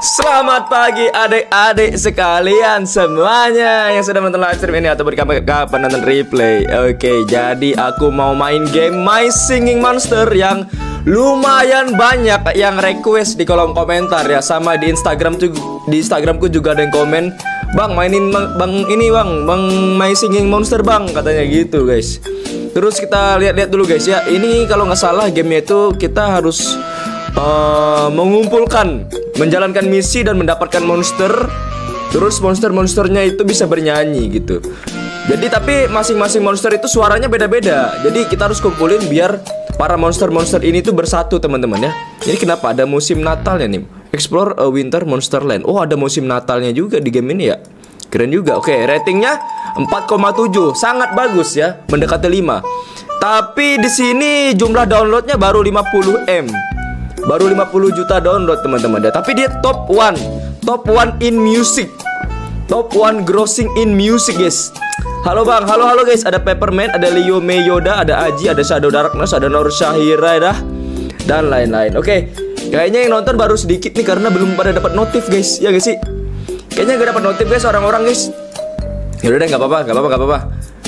Selamat pagi adik-adik sekalian semuanya yang sudah menonton live stream ini atau kapan nonton replay. Oke, jadi aku mau main game My Singing Monster yang lumayan banyak yang request di kolom komentar ya sama di Instagram tuh di Instagramku juga ada yang komen, "Bang, mainin bang, bang ini Bang, Bang My Singing Monster Bang," katanya gitu, guys. Terus kita lihat-lihat dulu guys ya. Ini kalau nggak salah gamenya itu kita harus uh, mengumpulkan menjalankan misi dan mendapatkan monster terus monster-monsternya itu bisa bernyanyi gitu. Jadi tapi masing-masing monster itu suaranya beda-beda. Jadi kita harus kumpulin biar para monster-monster ini tuh bersatu teman-teman ya. Ini kenapa ada musim Natalnya nih? Explore a winter monsterland. Oh ada musim Natalnya juga di game ini ya? Keren juga. Oke ratingnya 4,7 sangat bagus ya mendekati 5 tapi di sini jumlah downloadnya baru 50 m Baru 50 juta download teman-teman. Ya. Tapi dia top 1 Top 1 in music. Top 1 grossing in music guys. Halo bang, halo halo guys. Ada Peppermint, ada Leo May Yoda, ada Aji, ada Shadow Darkness, ada Nur Syahira dah. Dan lain-lain. Oke, kayaknya yang nonton baru sedikit nih Karena belum pada dapat notif guys. Ya guys sih? Kayaknya gak dapat notif guys orang-orang guys. Yaudah deh gak apa-apa, gak apa-apa, gak apa-apa.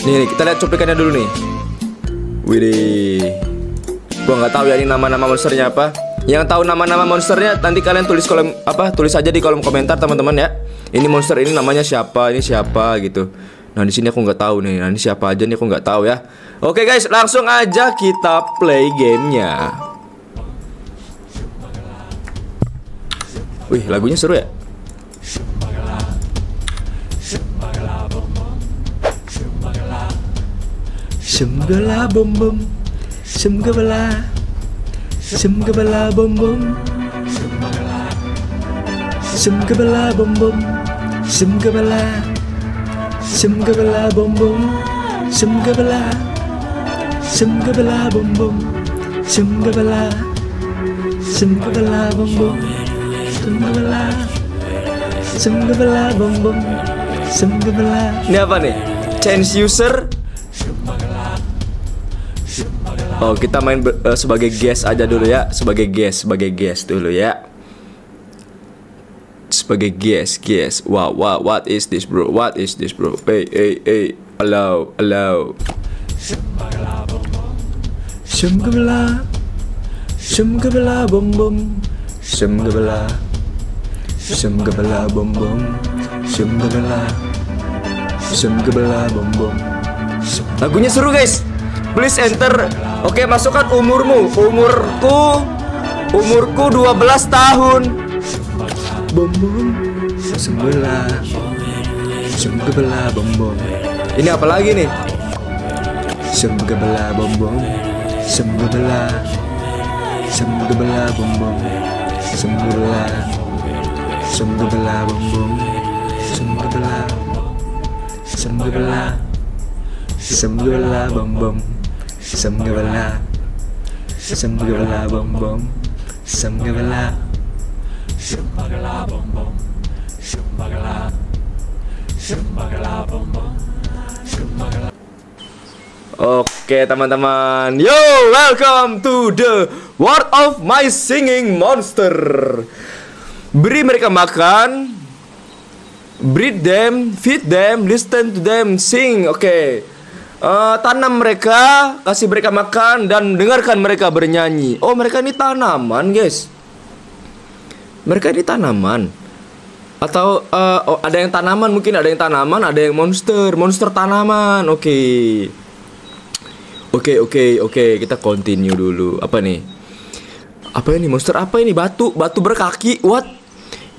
Nih, nih kita lihat cuplikannya dulu nih. Widih. Gua nggak tahu ya ini nama-nama monsternya apa yang tahu nama-nama monsternya nanti kalian tulis kolom apa tulis aja di kolom komentar teman-teman ya. Ini monster ini namanya siapa, ini siapa gitu. Nah di sini aku nggak tahu nih. Nah ini siapa aja nih aku nggak tahu ya. Oke guys, langsung aja kita play gamenya. Wih lagunya seru ya. Semgala bom bom, semgala. Sem kebala bom bom. Sem kebala bom bom. Sem kebala Sem kebala bom bom. Sem kebala Sem kebala bom bom. Sem kebala Sem kebala bom bom. Sem kebala Sem kebala bom bom. Sem kebala Ini apa nih? Change user Oh, kita main uh, sebagai guest aja dulu ya, sebagai guest, sebagai guest dulu ya. Sebagai guest, guest. Wow, wow, what is this, bro? What is this, bro? Hey, hey, hey. Hello, hello. Semgabala. Semgabala bom bom. Semgabala. Semgabala bom bom. Semgabala. Semgabala bom bom. Lagunya seru, guys. Please enter Oke, masukkan umurmu. Umurku umurku 12 tahun. Bom bom sebelah. Sebelah bom bom. Ini apa lagi nih? Sebelah bom bom. Sebelah. Sebelah bom bom. Sebelah. Sebelah bom bom. Sebelah. Sebelah. Sebelah bom bom. Semgabala Semgabala bom bom. Semgabala Semgabala bom bom. Semgabala Semgabala bom bom. Semgabala Oke teman-teman. Yo welcome to the world of my singing monster. Beri mereka makan. Breed them, feed them, listen to them, sing. Oke. okay uh, tanam mereka, kasih mereka makan dan dengarkan mereka bernyanyi. Oh, mereka ini tanaman, guys. Mereka ini tanaman. Atau uh, oh, ada yang tanaman, mungkin ada yang tanaman, ada yang monster, monster tanaman. Oke. Okay. Oke, okay, oke, okay, oke. Okay. Kita continue dulu. Apa nih? Apa ini? Monster apa ini? Batu, batu berkaki. What?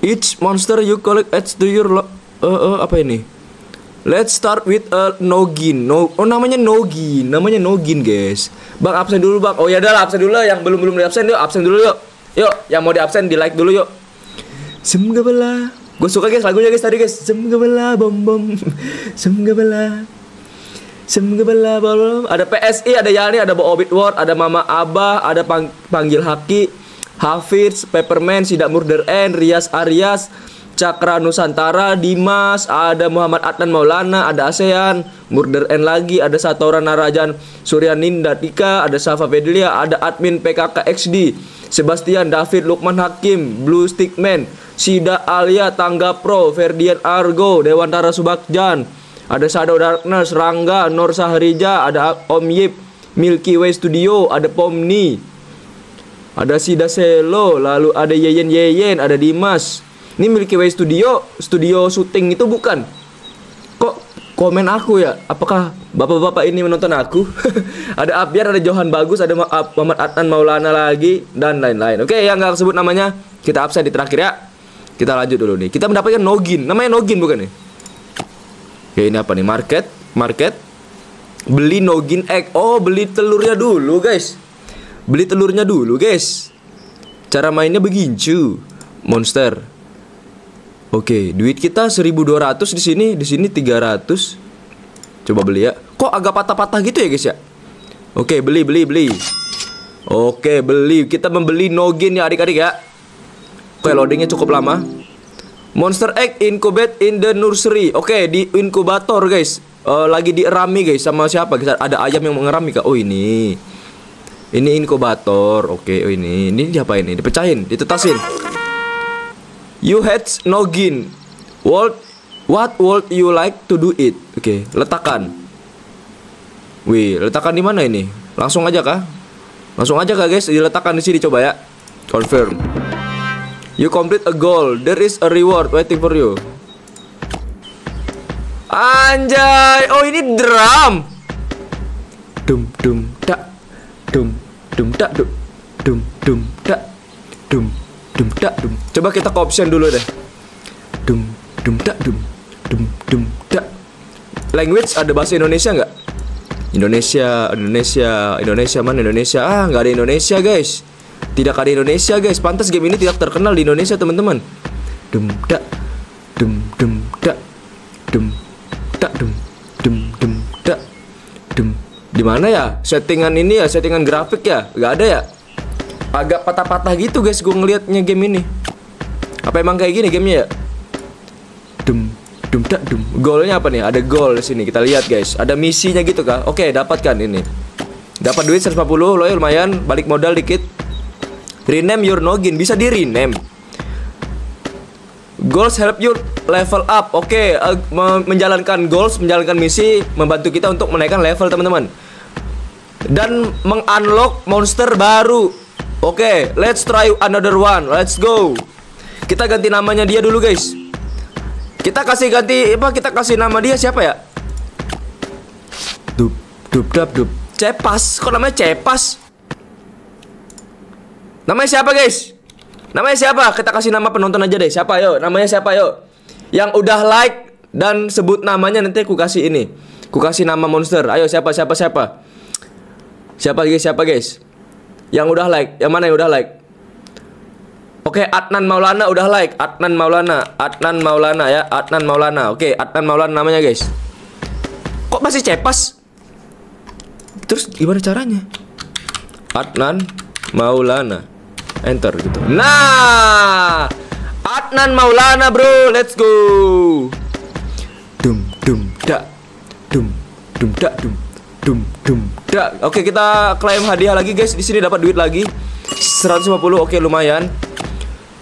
Each monster you collect adds to your uh, uh, apa ini? Let's start with a Nogin. No, oh namanya Nogin, namanya Nogin guys. Bang absen dulu bang. Oh ya udah absen dulu yang belum belum di absen yuk absen dulu yuk. Yuk yang mau di absen di like dulu yuk. Semgabala. Gue suka guys lagunya guys tadi guys. Semgabala bom bom. Semgabala. Semgabala bom. Ada PSI, ada Yani, ada Bo Obit Ward, ada Mama Abah, ada pang panggil Haki, Hafiz, Pepperman, Sidak Murder N, Rias Arias, Cakra Nusantara, Dimas, ada Muhammad Adnan Maulana, ada ASEAN, Murder N lagi, ada Satora Narajan, Suryaninda Tika, ada Safa Fedelia, ada admin PKK XD, Sebastian, David, Lukman Hakim, Blue Stickman, Sida Alia, Tangga Pro, Ferdian Argo, Dewantara Subakjan, ada Shadow Darkness, Rangga, Nur Sahrija, ada Om Yip, Milky Way Studio, ada Pomni, ada Sida Selo, lalu ada Yeyen Yeyen, ada Dimas. Ini Milky Way Studio, studio syuting itu bukan? Kok komen aku ya? Apakah bapak-bapak ini menonton aku? ada Abiar, ada Johan Bagus, ada Muhammad Adnan Maulana lagi dan lain-lain. Oke, yang nggak sebut namanya kita absen di terakhir ya. Kita lanjut dulu nih. Kita mendapatkan Nogin. Namanya Nogin bukan nih? Oke, ini apa nih? Market, market. Beli Nogin egg. Oh, beli telurnya dulu, guys. Beli telurnya dulu, guys. Cara mainnya begincu. Monster. Oke, duit kita 1200 di sini, di sini 300. Coba beli ya. Kok agak patah-patah gitu ya, guys ya? Oke, beli, beli, beli. Oke, beli. Kita membeli Nogin ya, adik-adik ya. Oke, loadingnya cukup lama. Monster Egg incubate in the nursery. Oke, di inkubator, guys. Eh, lagi dierami, guys. Sama siapa? Guys? Ada ayam yang mengerami, Kak. Oh, ini. Ini inkubator. Oke, oh ini. Ini diapa ini? Dipecahin, ditetasin. You had Nogin. What what would you like to do it? Oke, letakkan. Wih, letakkan di mana ini? Langsung aja kah? Langsung aja kah guys? Diletakkan di sini coba ya. Confirm. You complete a goal. There is a reward waiting for you. Anjay, oh ini drum. Dum dum tak. Dum dum tak dum. Dum dum tak. Dum dum tak dum. Coba kita ke option dulu deh. Dum dum tak dum. Dum dum tak. Language ada bahasa Indonesia nggak? Indonesia, Indonesia, Indonesia mana Indonesia? Ah, nggak ada Indonesia guys. Tidak ada Indonesia guys. Pantas game ini tidak terkenal di Indonesia teman-teman. Dum dak, dum dum dak, dum dak dum dum dum dak, dum. Di mana ya? Settingan ini ya, settingan grafik ya? Nggak ada ya? Agak patah-patah gitu guys. Gue ngelihatnya game ini. Apa emang kayak gini gamenya ya? Dum dum dak dum. Golnya apa nih? Ada gol di sini. Kita lihat guys. Ada misinya gitu kah? Oke, dapatkan ini. Dapat duit 150, lo ya lumayan, balik modal dikit. Rename your login, bisa di rename. Goals help you level up. Oke, eh, me- menjalankan goals, menjalankan misi membantu kita untuk menaikkan level teman-teman. Dan mengunlock monster baru. Oke, let's try another one. Let's go. Kita ganti namanya dia dulu, guys. Kita kasih ganti apa? Kita kasih nama dia siapa ya? Dup dup dap dup. Cepas. Kok namanya Cepas? Namanya siapa, guys? Namanya siapa? Kita kasih nama penonton aja deh. Siapa yo? Namanya siapa yo? Yang udah like dan sebut namanya nanti aku kasih ini. Ku kasih nama monster. Ayo siapa siapa siapa? Siapa guys? Siapa guys? Yang udah like. Yang mana yang udah like? Oke, Adnan Maulana udah like. Adnan Maulana, Adnan Maulana ya, Adnan Maulana. Oke, Adnan Maulana namanya, guys. Kok masih cepas? Terus gimana caranya? Adnan Maulana. Enter gitu. Nah, Adnan Maulana, Bro. Let's go. Dum dum dak. Dum dum dak dum. Dum dum dak. Oke, kita klaim hadiah lagi, guys. Di sini dapat duit lagi. 150. Oke, lumayan.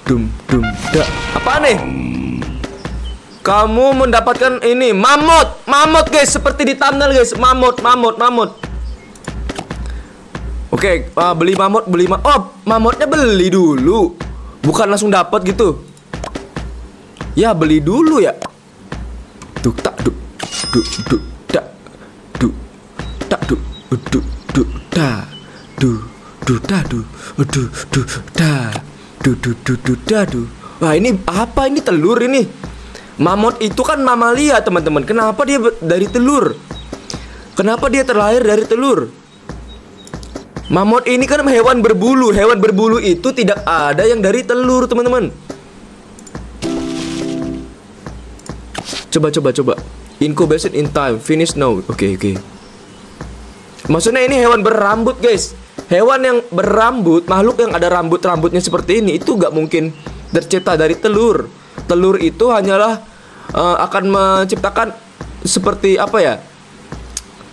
Dum dum dak. Apa nih? Kamu mendapatkan ini mamut, mamut guys, seperti di thumbnail guys, mamut, mamut, mamut. Oke, ah, beli mamut, beli ma Oh, mamutnya beli dulu. Bukan langsung dapat gitu. Ya, beli dulu ya. Duk tak duk duk duk duk duk da du du da du du du da du du du du da du. Wah, ini apa ini telur ini? Mamut itu kan mamalia, teman-teman. Kenapa dia dari telur? Kenapa dia terlahir dari telur? Mamut ini kan hewan berbulu. Hewan berbulu itu tidak ada yang dari telur, teman-teman. Coba coba coba. Incubation in time. Finish now. Oke oke. Maksudnya ini hewan berambut, guys. Hewan yang berambut, makhluk yang ada rambut-rambutnya seperti ini itu nggak mungkin tercipta dari telur. Telur itu hanyalah eh, akan menciptakan seperti apa ya?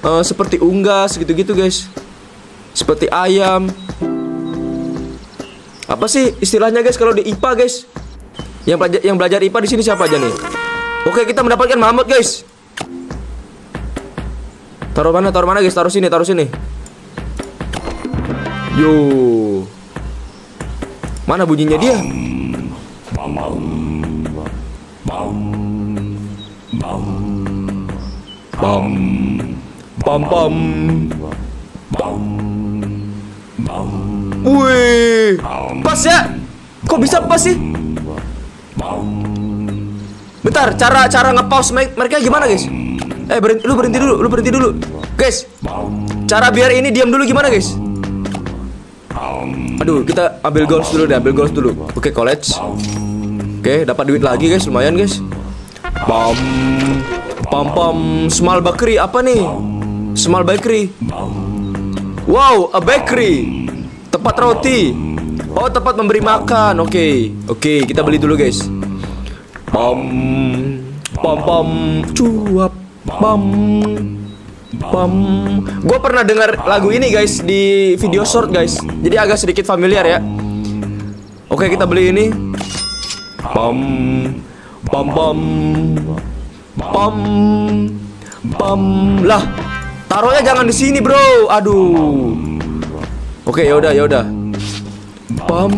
Eh, seperti unggas gitu-gitu, guys. Seperti ayam. Apa sih istilahnya, guys, kalau di IPA, guys? Yang belajar yang belajar IPA di sini siapa aja nih? Oke, kita mendapatkan Mahmud, guys. Taruh mana? Taruh mana, guys? Taruh sini, taruh sini. Yo. Mana bunyinya dia? Bam. Pam pam. Wih, pas ya? Kok bisa pas sih? Bentar, cara cara nge-pause me- mereka gimana, guys? Eh, berhenti, lu berhenti dulu, lu berhenti dulu. Guys, cara biar ini diam dulu gimana, guys? Aduh, kita ambil goals dulu deh, ambil goals dulu. Oke, college. Oke, dapat duit lagi, guys, lumayan, guys. Pam pam pam small bakery apa nih? Small bakery. Wow, a bakery. Tempat roti. Oh, tempat memberi makan. Oke. Oke, kita beli dulu, guys. Pam pam pam cuap pam pam. Gue pernah dengar lagu ini, guys, di video short, guys. Jadi agak sedikit familiar ya. Oke, kita beli ini. Pam pam pam pam pam lah taruhnya jangan di sini bro. Aduh. Oke ya udah ya udah. Pam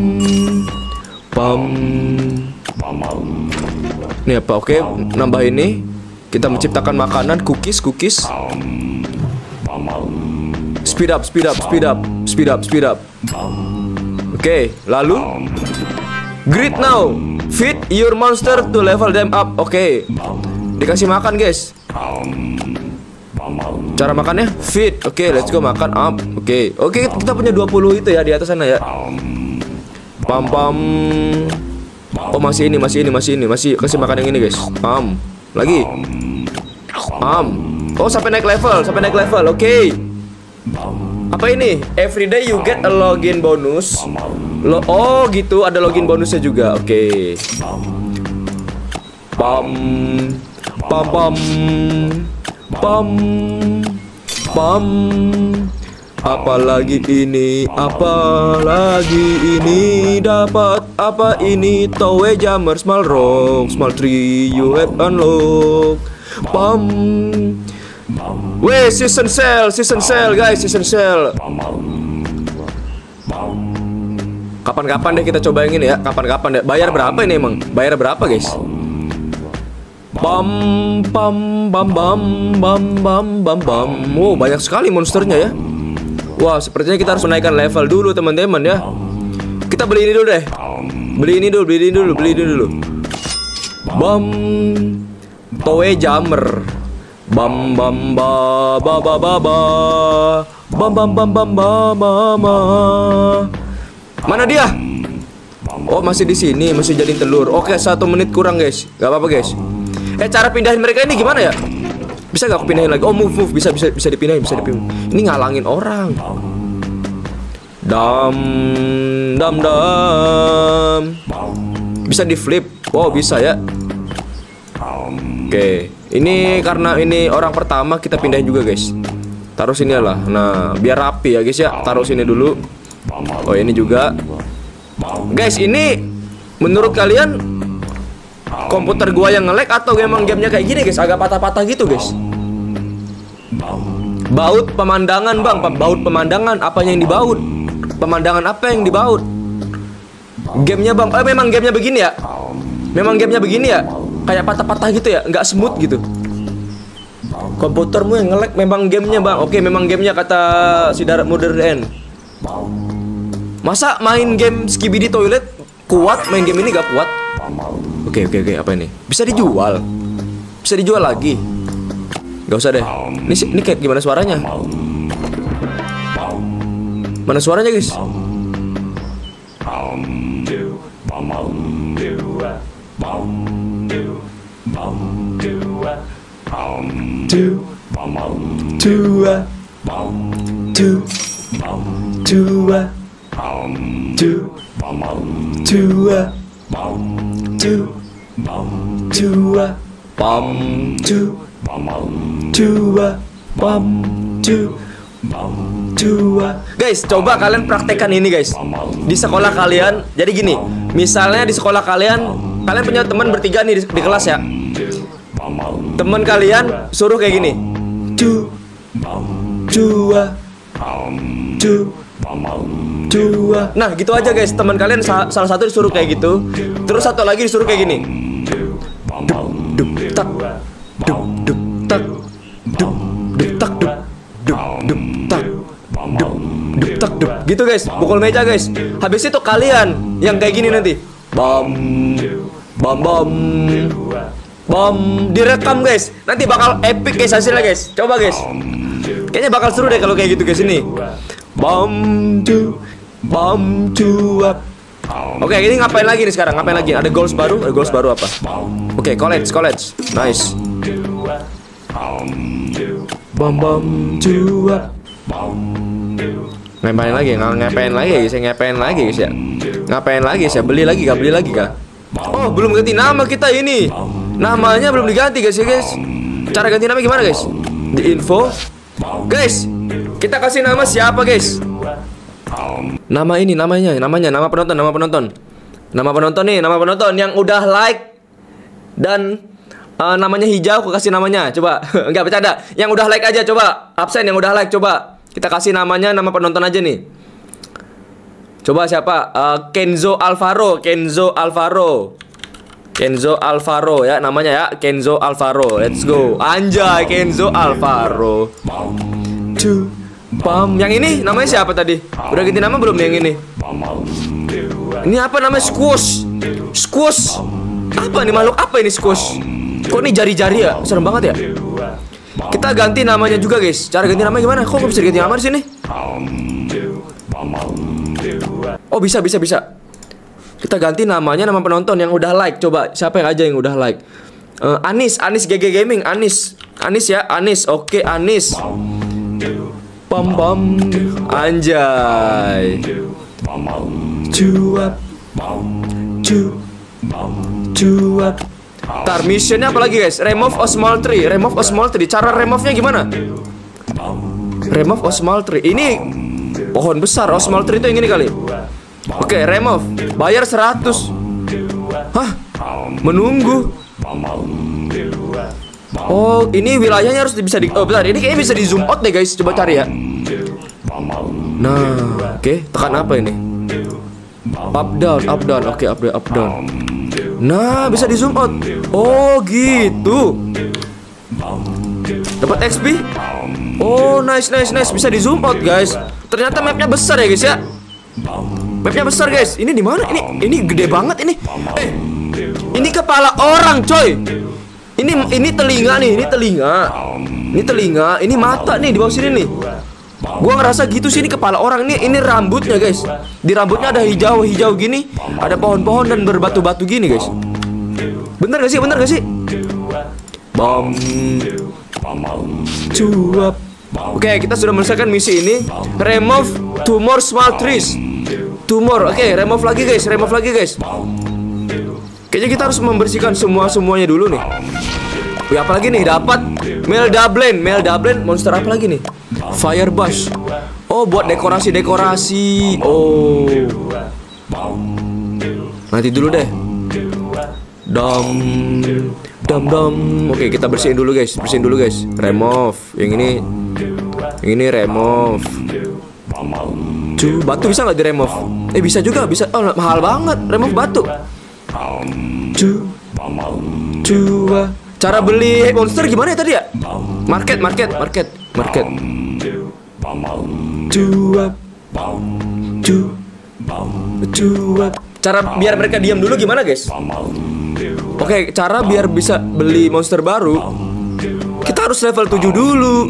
pam ini apa? Oke nambah ini kita menciptakan makanan cookies cookies speed up speed up speed up speed up speed up oke lalu Greet now. Feed your monster to level them up. Oke. Dikasih makan, guys. Cara makannya feed. Oke, let's go makan up. Oke. Oke, kita punya 20 itu ya di atas sana ya. Pam pam. Oh, masih ini, masih ini, masih ini, masih kasih makan yang ini, guys. Pam. Lagi. Pam. Oh, sampai naik level, sampai naik level. Oke. Apa ini? Everyday you get a login bonus. Lo oh gitu, ada login bonusnya juga. Oke. Pam pam pam pam pam Apalagi ini, apalagi ini dapat apa ini Towe jammer small rock, small tree you have unlock. Pam Weh, season sale, season sale guys, season sale. Kapan-kapan deh kita coba yang ini ya, kapan-kapan deh. Bayar berapa ini emang? Bayar berapa guys? Bam pam bam bam bam bam bam bam. Oh, banyak sekali monsternya ya. Wah, sepertinya kita harus menaikkan level dulu teman-teman ya. Kita beli ini dulu deh. Beli ini dulu, beli ini dulu, beli ini dulu. Bam Towe Jammer. Bam bam ba ba ba ba ba. Bam bam bam bam ba ba. Mana dia? Oh masih di sini, masih jadi telur. Oke satu menit kurang guys, gak apa-apa guys. Eh cara pindahin mereka ini gimana ya? Bisa gak aku pindahin lagi? Oh move move bisa bisa bisa dipindahin bisa dipindahin. Ini ngalangin orang. Dam dam dam. Bisa di flip. Wow bisa ya. Oke, ini karena ini orang pertama kita pindahin juga guys. Taruh sini lah. Nah, biar rapi ya guys ya. Taruh sini dulu. Oh ini juga. Guys, ini menurut kalian komputer gua yang nge-lag atau emang gamenya kayak gini guys? Agak patah-patah gitu guys. Baut pemandangan bang, baut pemandangan. Apanya yang dibaut? Pemandangan apa yang dibaut? Gamenya bang, eh memang gamenya begini ya? Memang gamenya begini ya? Kayak patah-patah gitu ya? Nggak smooth gitu. Komputermu yang nge-lag memang gamenya bang. Oke, memang gamenya kata si Darat Modern. Masa main game Skibidi Toilet kuat, main game ini gak kuat? Oke oke oke apa ini? Bisa dijual? Bisa dijual lagi? Gak usah deh. Ini ini kayak gimana suaranya? Mana suaranya guys? Dua, two, dua, two, dua, two, dua, pam, two, dua, pam, two, dua. Guys, coba kalian praktekkan ini guys. Di sekolah kalian. Jadi gini, misalnya di sekolah kalian kalian punya teman bertiga nih di, di kelas ya. Teman kalian suruh kayak gini. Cu, cua, cu, cua. Nah gitu aja guys. Teman kalian sa- salah satu disuruh kayak gitu. Terus satu lagi disuruh kayak gini. Dup, dup, tak, dup, dup, tak, dup, dup, tak, dup, dup, tak, dup, dup, tak, dup. Gitu guys. Pukul meja guys. Habis itu kalian yang kayak gini nanti. Bam, bam, bam, bam. Direkam guys. Nanti bakal epic guys hasilnya guys. Coba guys. Kayaknya bakal seru deh kalau kayak gitu guys ini. Bam cu, bam cuap. Oke, ini ngapain lagi nih sekarang? Ngapain lagi? Ada goals baru? Ada goals baru apa? Oke, college, college. Nice. Bam bam cuap. Ngapain lagi? Ng ngapain lagi guys? Ngapain lagi guys ya? Ngapain lagi guys ya? Beli lagi kah? Beli lagi kah? Oh, belum ganti nama kita ini. Namanya belum diganti guys ya guys. Cara ganti nama gimana guys? Di info. Guys, kita kasih nama siapa guys? Nama ini namanya, namanya, nama penonton, nama penonton. Nama penonton nih, nama penonton yang udah like dan eh, namanya hijau aku kasih namanya. Coba, enggak bercanda. Yang udah like aja coba. Absen yang udah like coba. Kita kasih namanya nama penonton aja nih. Coba siapa? Eh, Kenzo Alvaro, Kenzo Alvaro. Kenzo Alvaro ya namanya ya Kenzo Alvaro let's go anjay Kenzo Alvaro Cu, pam yang ini namanya siapa tadi? Udah ganti nama belum yang ini? Ini apa namanya? Squash. Squash. Apa nih makhluk? Apa ini squash? Kok ini jari-jari ya? Serem banget ya? Kita ganti namanya juga guys. Cara ganti namanya gimana? Kok bisa ganti nama di sini? Oh bisa bisa bisa. Kita ganti namanya nama penonton yang udah like. Coba siapa yang aja yang udah like? Eh, Anis, Anis GG Gaming, Anis. Anis ya, Anis. Oke, Anis. Pam pam anjay. Cuap. Cu. Cuap. Tar missionnya apa lagi guys? Remove a small tree. Remove a small tree. Cara remove-nya gimana? Remove a small tree. Ini pohon besar. A small tree itu yang ini kali. Oke, remove. Bayar 100. Hah? Menunggu. Oh, ini wilayahnya harus bisa di Oh, bentar. Ini kayaknya bisa di zoom out deh, guys. Coba cari ya. Nah, oke. Tekan apa ini? Up down, up down. Oke, up down, up down. Nah, bisa di zoom out. Oh, gitu. Dapat XP? Oh, nice, nice, nice. Bisa di zoom out, guys. Ternyata mapnya besar ya, guys ya. Mapnya besar guys. Ini di mana? Ini ini gede banget ini. Eh, ini kepala orang coy. Ini ini telinga nih. Ini telinga. Ini telinga. Ini mata nih di bawah sini nih. Gua ngerasa gitu sih ini kepala orang ini ini rambutnya guys. Di rambutnya ada hijau-hijau gini, ada pohon-pohon dan berbatu-batu gini guys. Bener gak sih? Bener gak sih? Bom. Cuap. Oke, kita sudah menyelesaikan misi ini. Remove two more small trees. Tumor, oke, remove lagi guys, remove lagi guys. Kayaknya kita harus membersihkan semua semuanya dulu nih. Wih, apa lagi nih? Dapat Meldablin, Meldablin monster apa lagi nih? Firebush. Oh, buat dekorasi-dekorasi. Oh. Nanti dulu deh. Dom, dom, dom. Oke, kita bersihin dulu guys, bersihin dulu guys. Remove. Yang ini, yang ini remove. Cu, batu bisa nggak di remove? Eh bisa juga, bisa. Oh mahal banget remove batu. Cara beli monster gimana ya tadi ya? Market, market, market, market. Cua, cu, cua. Cara biar mereka diam dulu gimana guys? Oke, cara biar bisa beli monster baru, kita harus level 7 dulu.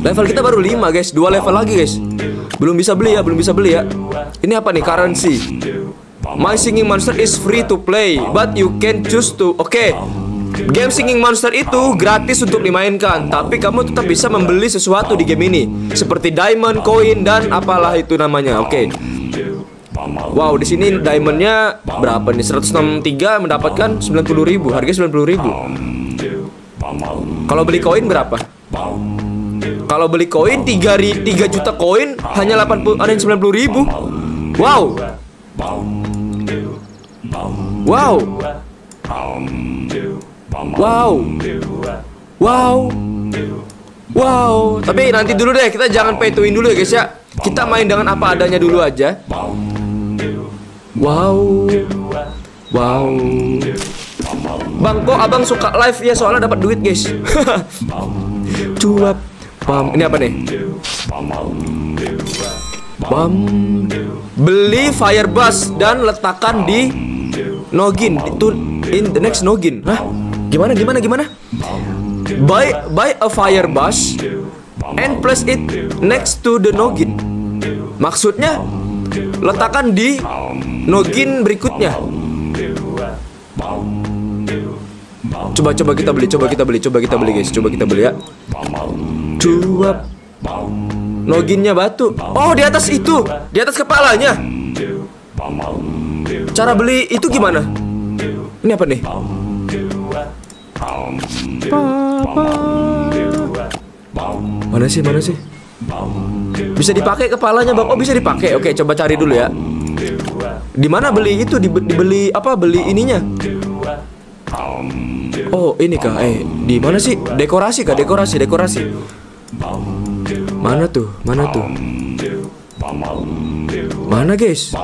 Level kita baru 5 guys, dua level lagi guys. Belum bisa beli ya, belum bisa beli ya. Ini apa nih? Currency. My singing monster is free to play, but you can choose to. Oke. Game Singing Monster itu gratis untuk dimainkan, tapi kamu tetap bisa membeli sesuatu di game ini, seperti diamond, koin dan apalah itu namanya. Oke. Wow, di sini diamondnya berapa nih? 163 mendapatkan 90.000, harga 90.000. Kalau beli koin berapa? Kalau beli koin 3, ri, 3 juta koin hanya 80 ada yang 90 ribu. Wow. Wow. Wow. Wow. Wow. Tapi nanti dulu deh, kita jangan pay to win dulu ya guys ya. Kita main dengan apa adanya dulu aja. Wow. Wow. Bang, kok abang suka live ya soalnya dapat duit guys. Cuap. Pam. Ini apa nih? Pam. Beli firebus dan letakkan di Nogin itu in the next Nogin. Hah? Gimana gimana gimana? Buy buy a firebus and place it next to the Nogin. Maksudnya letakkan di Nogin berikutnya. Coba coba kita beli, coba kita beli, coba kita beli guys, coba kita beli ya. Cuap. Loginnya batu. Oh, di atas itu. Di atas kepalanya. Cara beli itu gimana? Ini apa nih? Mana sih, mana sih? Bisa dipakai kepalanya, Bang. Oh, bisa dipakai. Oke, coba cari dulu ya. Di mana beli itu? Di, dibeli apa? Beli ininya? Oh, ini kah? Eh, di mana sih? Dekorasi kah? Dekorasi, dekorasi. Mana tuh? Mana tuh? Mana, guys?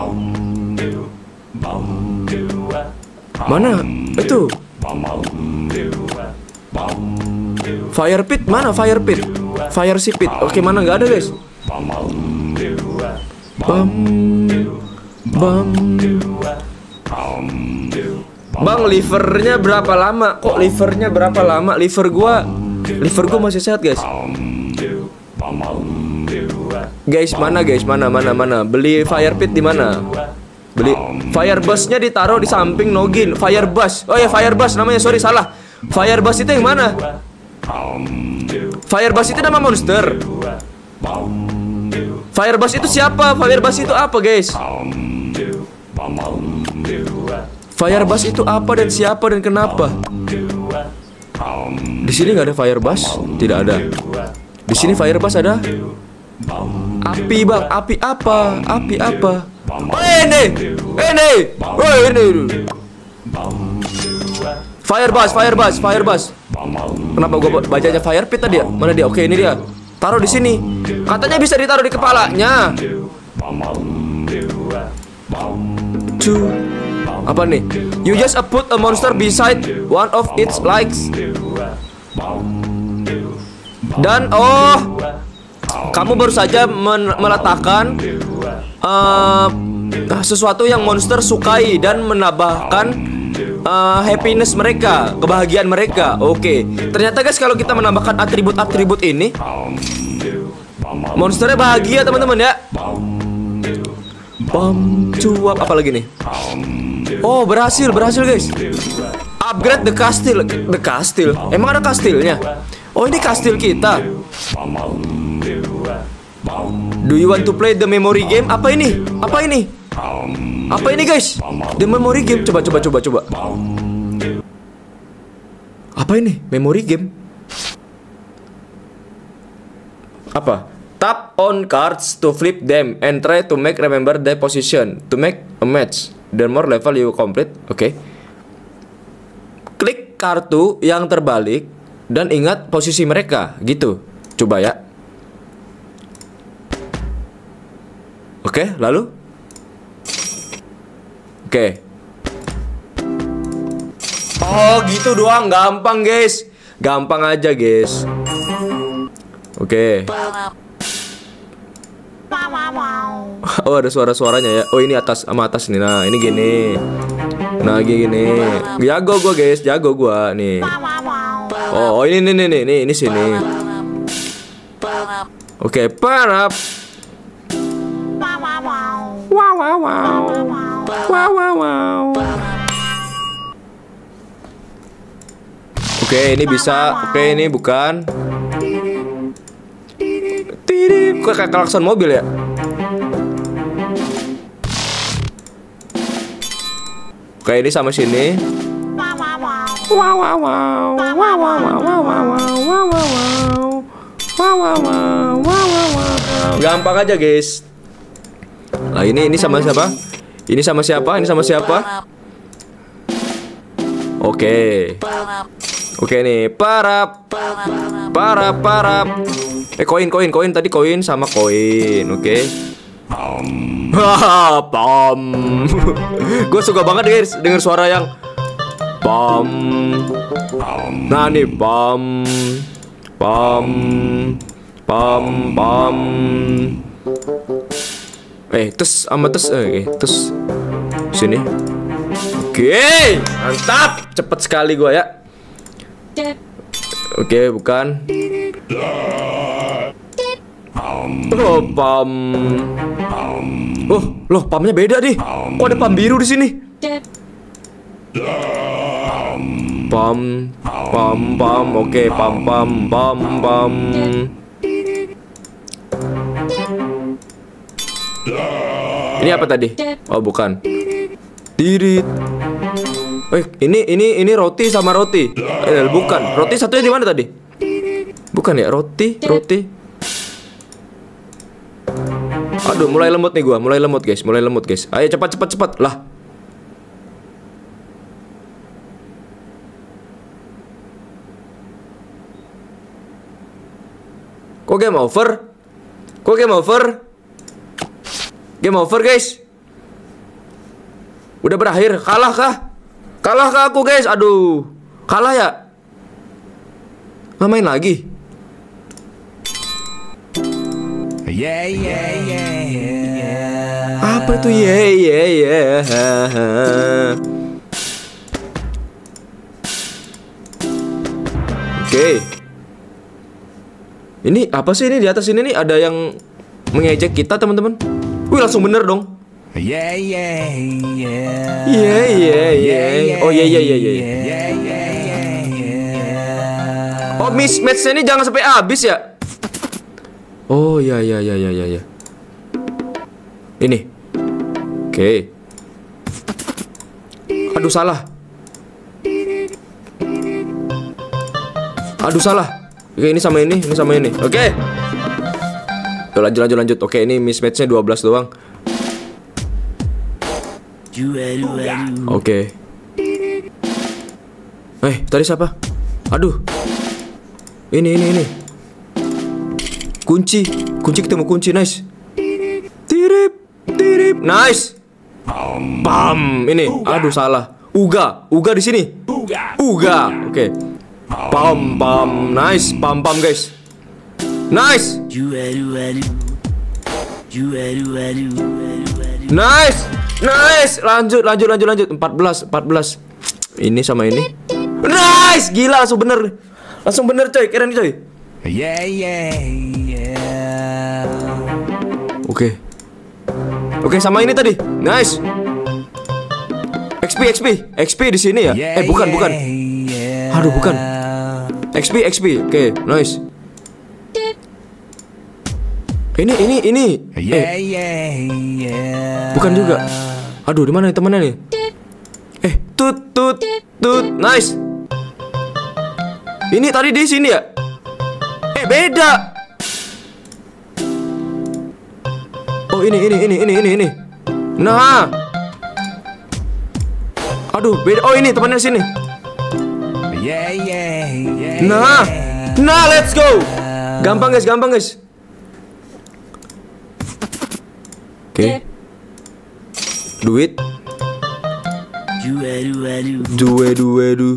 Mana? Itu. Fire pit mana? Fire pit. Fire si pit. Oke, mana nggak ada, guys? Bam. Bam. Bang, livernya berapa lama? Kok livernya berapa lama? Liver gua liver gua masih sehat, guys. Guys, mana guys? Mana mana mana? Beli fire pit di mana? Beli firebusnya ditaruh di samping Nogin. Firebus. Oh ya, firebus namanya. Sorry salah. Firebus itu yang mana? Firebus itu nama monster. Firebus itu siapa? Firebus itu apa, guys? Firebus itu apa dan siapa dan kenapa? Di sini nggak ada firebus, tidak ada. Di sini firebus ada. Api bang, api apa? Api apa? Oh ini, ini, oh ini. Firebus, firebus, firebus. Kenapa gua bacanya fire pit tadi ya? Mana dia? Oke ini dia. Taruh di sini. Katanya bisa ditaruh di kepalanya. Two. Apa nih? You just put a monster beside one of its legs. Dan oh, kamu baru saja meletakkan uh, sesuatu yang monster sukai dan menambahkan uh, happiness mereka, kebahagiaan mereka. Oke, ternyata guys kalau kita menambahkan atribut-atribut ini, monsternya bahagia teman-teman ya. Bam, cuap apa lagi nih? Oh berhasil berhasil guys Upgrade the castle The castle Emang ada kastilnya Oh ini kastil kita Do you want to play the memory game Apa ini Apa ini Apa ini guys The memory game Coba coba coba coba Apa ini Memory game Apa Tap on cards to flip them and try to make remember their position to make a match. The more level you complete, oke. Okay. Klik kartu yang terbalik dan ingat posisi mereka, gitu. Coba ya. Oke, okay, lalu? Oke. Okay. Oh, gitu doang, gampang, guys. Gampang aja, guys. Oke. Okay. Oh ada suara-suaranya ya Oh ini atas sama atas nih Nah ini gini Nah gini Jago gue guys Jago gue nih Oh, oh ini nih nih nih Ini sini Oke okay, panap Wow wow wow. Wow wow Oke ini bisa. Oke ini bukan. Kok kayak klakson mobil ya? Oke ini sama sini. Wow wow wow wow. Wow wow wow wow wow wow. Gampang aja guys. Nah ini ini sama siapa? Ini sama siapa? Ini sama siapa? Oke. Oke nih, parap. Parap, parap. Eh, koin, koin, koin tadi koin sama koin, oke. Haha, pam. Gue suka banget guys dengar suara yang pam. Nah nih, pam. Pam. Pam, pam. Eh, tes sama tes, eh, tes. Sini. Oke, mantap. Cepet sekali gua ya. Oke, bukan. Oh, pam. Oh, loh, pamnya beda nih. Kok ada pam biru di sini? Pam, pam, pam. Oke, pam, pam, pam, pam. Ini apa tadi? Oh, bukan. Dirit. Eh, ini ini ini roti sama roti. Eh, bukan. Roti satunya di mana tadi? Bukan ya, roti, roti. Aduh, mulai lemot nih gua, mulai lemot guys, mulai lemot guys. Ayo cepat cepat cepat. Lah. Kok game over? Kok game over? Game over guys. Udah berakhir, kalah kah? Kalah kah aku guys? Aduh, kalah ya? Nggak main lagi? Yeah, yeah, yeah, yeah. Apa itu ye ye ye? Oke. Ini apa sih ini di atas ini nih ada yang mengejek kita teman-teman? Langsung bener dong. Yeah, yeah, yeah. Iya. Oh. Yeah, yeah, yeah, yeah. Oh miss match ini jangan sampai habis ya. Oh iya iya iya iya iya. iya. Ini. Oke. Aduh salah. Aduh salah. Oke ini sama ini, ini sama ini. Oke. Yuk, lanjut lanjut lanjut. Oke ini mismatchnya 12 doang. Oke. Eh tadi siapa? Aduh. Ini ini ini. Kunci, kunci ketemu kunci, nice. Tirip, tirip, nice. Pam, ini, aduh salah. Uga, uga di sini. Uga, oke. Pam, pam, nice, pam, pam guys. Nice, nice, nice. Lanjut, lanjut, lanjut, lanjut. 14, 14. Ini sama ini. Nice, gila langsung bener. Langsung bener coy, keren coy. Yeah, yeah, yeah. Oke. Oke, sama ini tadi. Nice. XP XP XP di sini ya? Yeah, eh, bukan, yeah, bukan. yeah. Aduh, bukan. XP XP. Oke, nice. Ini ini ini. Yeah, Eh, yeah, yeah. bukan juga. Aduh, di mana nih temannya nih? Eh, tut tut tut. Nice. Ini tadi di sini ya? Eh, beda. Oh, ini ini ini ini ini ini. Nah. Aduh, beda. Oh, ini temannya sini. Yeah, yeah, yeah. Nah. Nah, let's go. Gampang guys, gampang guys. Oke. Duit. Dua dua du.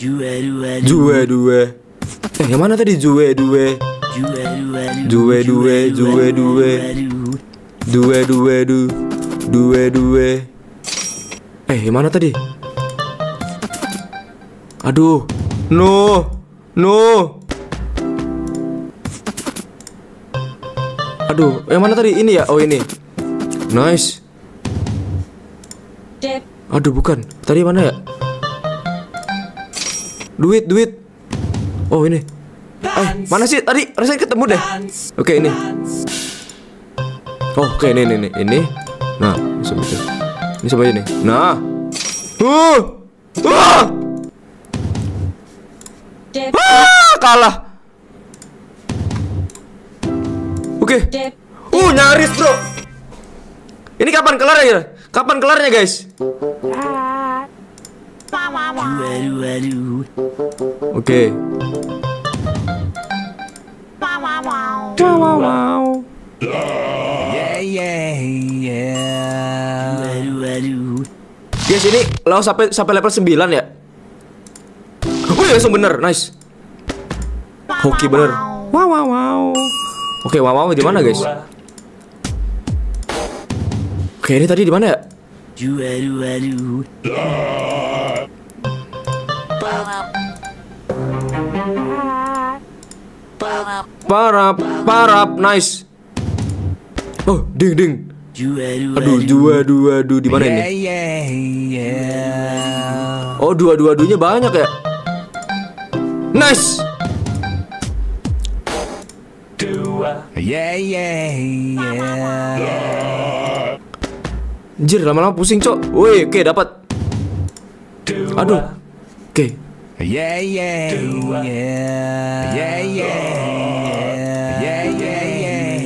Dua dua. Eh, yang mana tadi? Dua dua. Dua dua dua dua. Dua dua du. Dua dua. Eh, yang mana tadi? Aduh. No. No. Aduh, yang mana tadi? Ini ya? Oh, ini. Nice. Aduh, bukan. Tadi mana ya? Duit, duit. Oh, ini. Eh, mana sih tadi? Rasanya ketemu deh. Oke, ini. Oh, oke, ini, ini, ini. Ini. Nah, ini itu. Ini. Nah. Uh. Uh. Ah, kalah. Oke. Uh, nyaris, Bro. Ini kapan kelar ya? Kapan kelarnya guys? Oke. Wow, wow. Yeah, yeah, yeah. Guys ini lo sampai sampai level 9 ya? Wih langsung bener, nice. Hoki bener. Wow wow wow. Oke wow di mana guys? Oke ini tadi di mana ya? Aduh. Parap parap nice. Oh ding ding. Aduh, dua dua dua di mana ini? Oh dua dua duanya banyak ya? Nice. Yeah, yeah, yeah. Anjir lama-lama pusing cok. Woi oke dapat. Aduh. Oke. Yeah, yeah, yeah. Yeah, yeah, yeah. Yeah, yeah,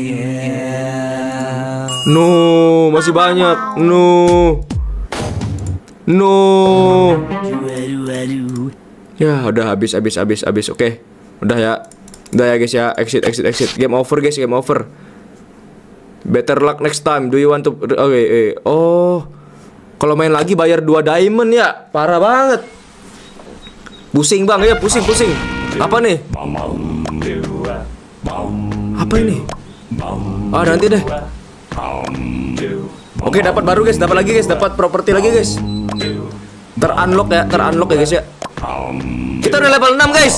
yeah. No, masih banyak. No. No. Ya, udah habis habis habis habis. Oke. Udah ya. Udah ya guys ya. Exit exit exit. Game over guys, game over. Better luck next time. Do you want to Oke, eh. Oh. Kalau main lagi bayar 2 diamond ya. Parah banget. Pusing bang ya, pusing pusing. Apa nih? Apa ini? Ah nanti deh. Oke dapat baru guys, dapat lagi guys, dapat properti lagi guys. Terunlock ya, terunlock ya guys ya. Kita udah level 6 guys.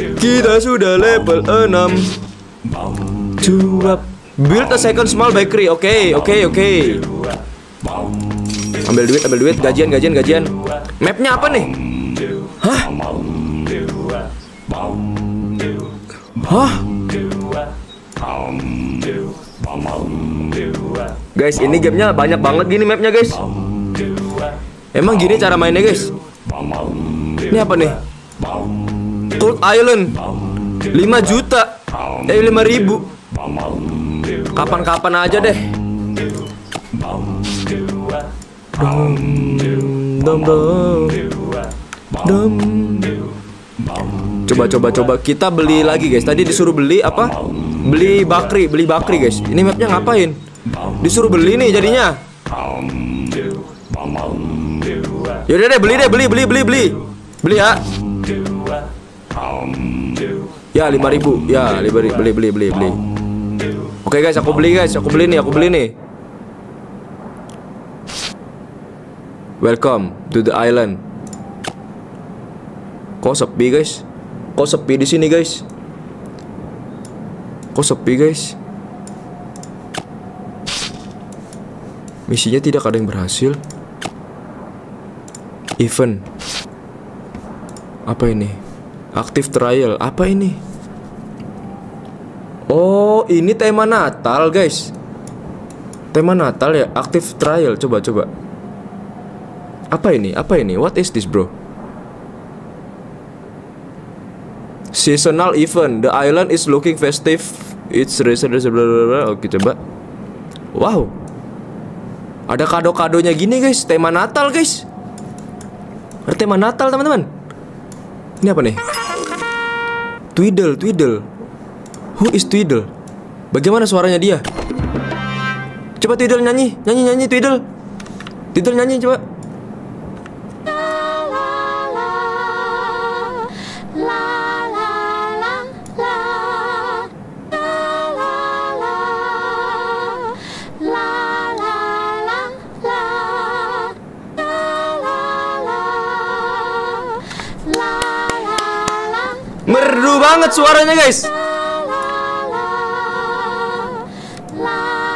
Kita sudah level 6. Cuap. Build a second small bakery. Oke, oke, oke. Ambil duit, ambil duit, gajian, gajian, gajian. Mapnya apa nih? Hah? Hah? Guys, ini gamenya banyak banget gini mapnya guys. Emang gini cara mainnya guys? Ini apa nih? Cold Island. 5 juta. Eh 5 ribu. Kapan-kapan aja deh. Coba coba coba kita beli lagi guys. Tadi disuruh beli apa? Beli bakri, beli bakri guys. Ini mapnya ngapain? Disuruh beli nih jadinya. Yaudah deh beli deh beli beli beli beli. Beli ya Ya 5000 Ya 5000 beli beli beli beli. Oke guys aku beli guys. Aku beli nih aku beli nih. Welcome to the island. Kok sepi guys? Kok sepi di sini guys? Kok sepi guys? Misinya tidak ada yang berhasil. Event. Apa ini? Active trial Apa ini? Oh ini tema Natal guys. Tema Natal ya Active trial. Coba coba. Apa ini? Apa ini? What is this bro? Seasonal event. The island is looking festive. It's bla Oke coba. Wow. Ada kado-kadonya gini guys. Tema Natal guys. Ada tema Natal teman-teman Ini apa nih? Tweedle Tweedle. Who is Tweedle? Bagaimana suaranya dia? Coba Tweedle nyanyi Nyanyi nyanyi Tweedle. Tweedle nyanyi coba Merdu banget suaranya guys.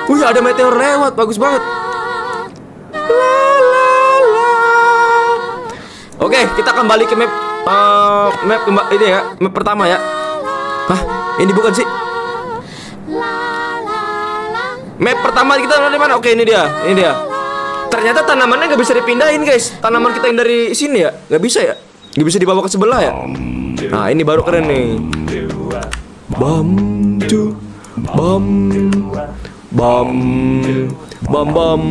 Wih ada meteor lewat. Bagus banget. Oke kita kembali ke map eh, Map ini ya Map pertama ya. Hah? Ini bukan sih? Map pertama kita di mana? Oke ini dia Ini dia. Ternyata tanamannya nggak bisa dipindahin guys. Tanaman kita yang dari sini ya nggak bisa ya? Nggak bisa dibawa ke sebelah ya Nah ini baru keren nih Bam tu Bam Bam Bom bom.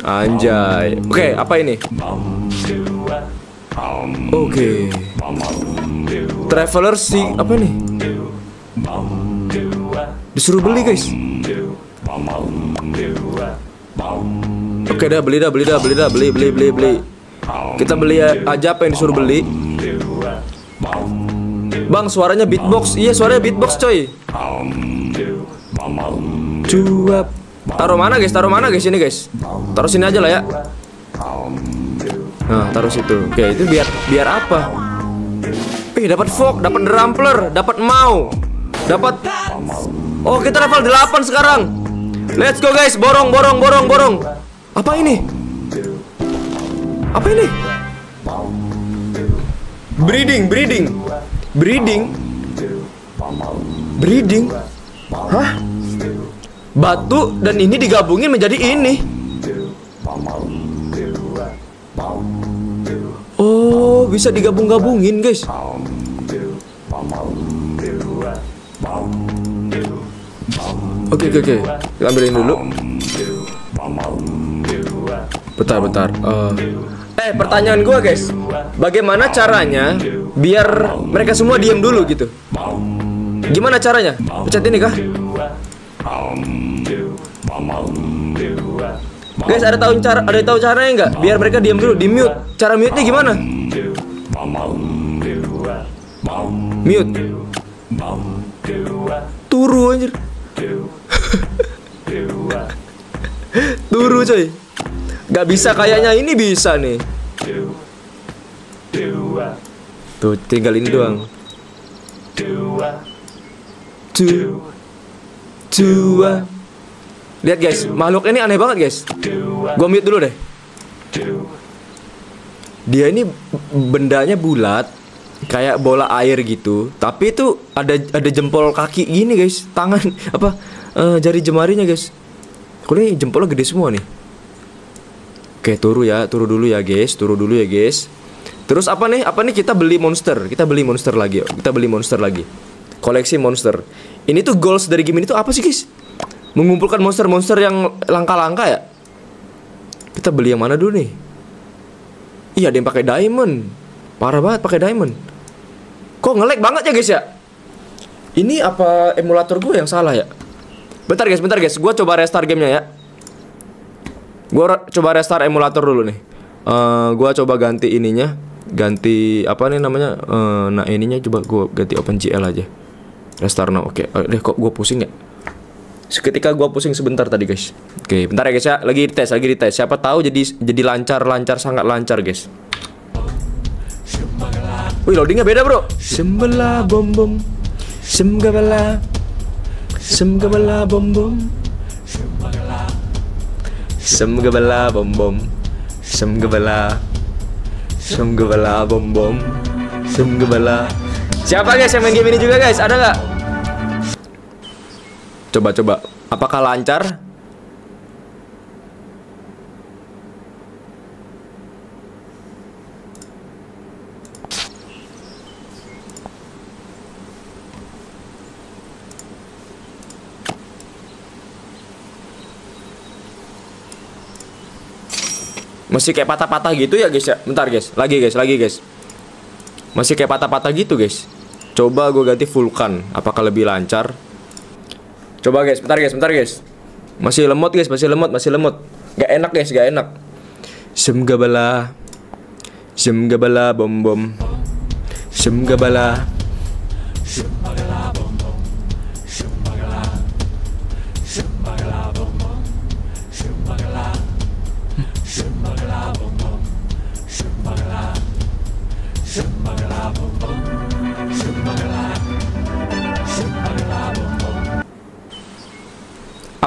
Anjay. Oke, apa ini? Oke. Traveler si apa nih? Disuruh beli guys. Oke dah beli dah beli dah beli dah beli beli beli beli. Kita beli aja apa yang disuruh beli. Bang suaranya beatbox. Iya suaranya beatbox coy. Cuap. Taruh mana guys? Taruh mana guys ini guys? Taruh sini aja lah ya. Nah, taruh situ. Oke, itu biar biar apa? Eh, dapat fog, dapat drumpler, dapat mau. Dapat Oh, kita level 8 sekarang. Let's go guys, borong borong borong borong. Apa ini? Apa ini? Breeding, breeding. Breeding. Breeding. Hah? Batu dan ini digabungin menjadi ini. Oh, bisa digabung-gabungin, guys. Oke, oke, oke. Kita ambilin dulu. Bentar, bentar. Eh, eh, pertanyaan gua, guys. Bagaimana caranya biar mereka semua diam dulu gitu? Gimana caranya? Pencet ini kah? Guys, ada tahu cara ada tahu caranya nggak? Biar mereka diam dulu, di mute. Cara mute-nya gimana? Mute. Turu anjir. Turu coy. Gak bisa kayaknya ini bisa nih. Tuh, tinggal ini doang. Dua. Lihat guys, makhluk ini aneh banget guys. Gua mute dulu deh. Dia ini bendanya bulat, kayak bola air gitu. Tapi itu ada ada jempol kaki gini guys, tangan apa eh, jari jemarinya guys. Kok ini jempolnya gede semua nih. Oke, turu ya, turu dulu ya guys, turu dulu ya guys. Terus apa nih? Apa nih kita beli monster? Kita beli monster lagi. Kita beli monster lagi. Koleksi monster. Ini tuh goals dari game ini tuh apa sih guys? Mengumpulkan monster-monster yang langka-langka ya. Kita beli yang mana dulu nih? Iya, yang pakai diamond. Parah banget pakai diamond. Kok nge-lag banget ya guys ya? Ini apa emulator gue yang salah ya? Bentar guys, bentar guys. Gue coba restart gamenya ya. Gue coba restart emulator dulu nih. Eh, gue coba ganti ininya, ganti apa nih namanya? Eh, nah ininya coba gue ganti OpenGL aja. Restart now. Oke, Eh, deh kok gue pusing ya? Seketika gue pusing sebentar tadi guys. Oke, bentar ya guys ya. Lagi dites, lagi dites. Siapa tahu jadi jadi lancar, lancar sangat lancar guys. Wih loadingnya beda bro. Sembela bom bom, semgabala, semgabala bom bom, semgabala bom bom, semgabala, semgabala bom bom, semgabala. Siapa guys yang main game ini juga guys? Ada nggak? Coba coba. Apakah lancar? Masih kayak patah-patah gitu ya guys ya? Bentar guys, lagi guys, lagi guys. Masih kayak patah-patah gitu guys. Coba gue ganti Vulkan. Apakah lebih lancar? Coba guys, bentar guys, bentar guys. Masih lemot guys, masih lemot, masih lemot. Gak enak guys, gak enak. Semgabala Semgabala bom bom Semgabala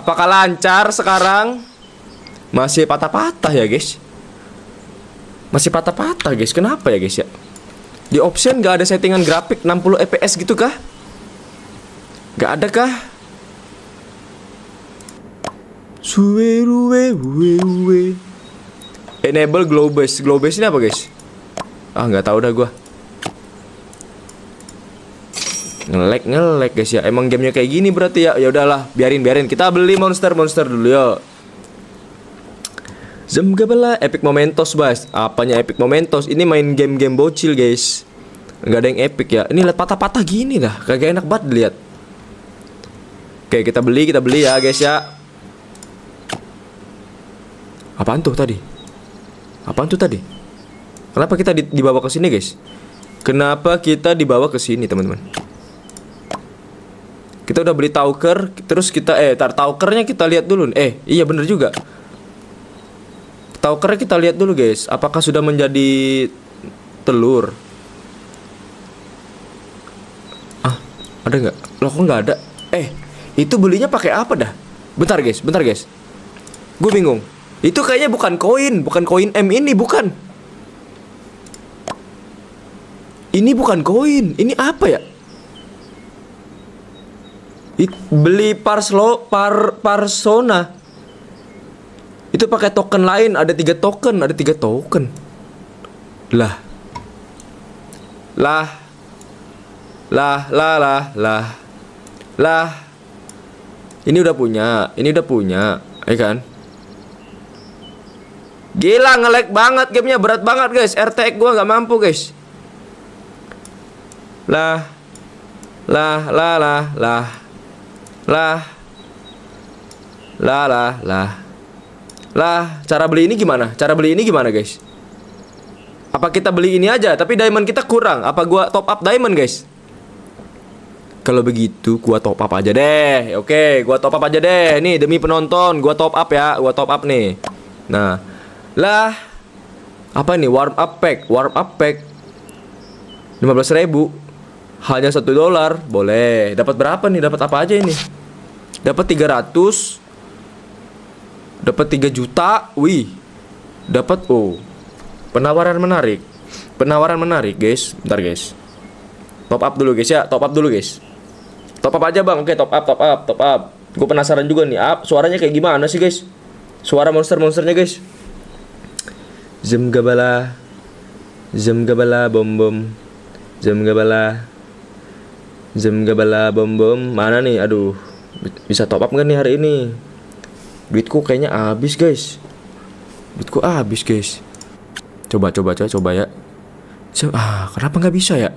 Apakah lancar sekarang? Masih patah-patah ya guys Masih patah-patah guys Kenapa ya guys ya Di option gak ada settingan grafik 60 fps gitu kah? Gak ada kah? Enable Glow base ini apa guys? Ah nggak tahu dah gua ngelek ngelek guys ya. Emang gamenya kayak gini berarti ya. Ya udahlah biarin biarin. Kita beli monster monster dulu yo. Zem gabala Epic Momentos guys Apanya Epic Momentos? Ini main game-game bocil guys. Nggak ada yang epic ya. Ini lihat patah-patah gini dah. Kagak enak banget dilihat. Oke kita beli kita beli ya guys ya. Apaan tuh tadi? Apaan tuh tadi? Kenapa kita di- dibawa ke sini guys? Kenapa kita dibawa ke sini teman-teman? Kita udah beli tauker, terus kita eh tar taukernya kita lihat dulu. Eh, iya bener juga. Taukernya kita lihat dulu guys, apakah sudah menjadi telur? Ah, ada nggak? Loh kok nggak ada? Eh, itu belinya pakai apa dah? Bentar guys, bentar guys. Gue bingung. Itu kayaknya bukan koin, bukan koin M ini, bukan. Ini bukan koin, ini apa ya? It- beli parslo par persona itu pakai token lain ada tiga token ada tiga token. Lah. Lah. Lah lah lah lah. Lah. Ini udah punya ini udah punya ya kan? Gila ngelek banget gamenya berat banget guys. RTX gua nggak mampu guys. Lah. Lah lah lah lah lah. Lah lah lah. Lah cara beli ini gimana? Cara beli ini gimana guys? Apa kita beli ini aja tapi diamond kita kurang? Apa gua top up diamond guys? Kalau begitu gua top up aja deh. Oke gua top up aja deh. Nih demi penonton gua top up ya. Gua top up nih. Nah. Lah. Apa nih warm up pack. Warm up pack. 15.000 ribu hanya satu dolar. Boleh. Dapat berapa nih? Dapat apa aja ini? Dapat 300 dapat 3 juta. Wih. Dapat oh. Penawaran menarik. Penawaran menarik guys. Bentar guys. Top up dulu guys. Ya top up dulu guys. Top up aja bang. Oke top up top up top up. Gue penasaran juga nih up suaranya kayak gimana sih guys? Suara monster monsternya guys. Zem gabala. Zem gabala bom bom Zem gabala Zem gabala bom bom Mana nih aduh bi- Bisa top up nggak nih hari ini Duitku kayaknya habis guys Duitku habis guys Coba coba coba coba ya So, ah, kenapa nggak bisa ya?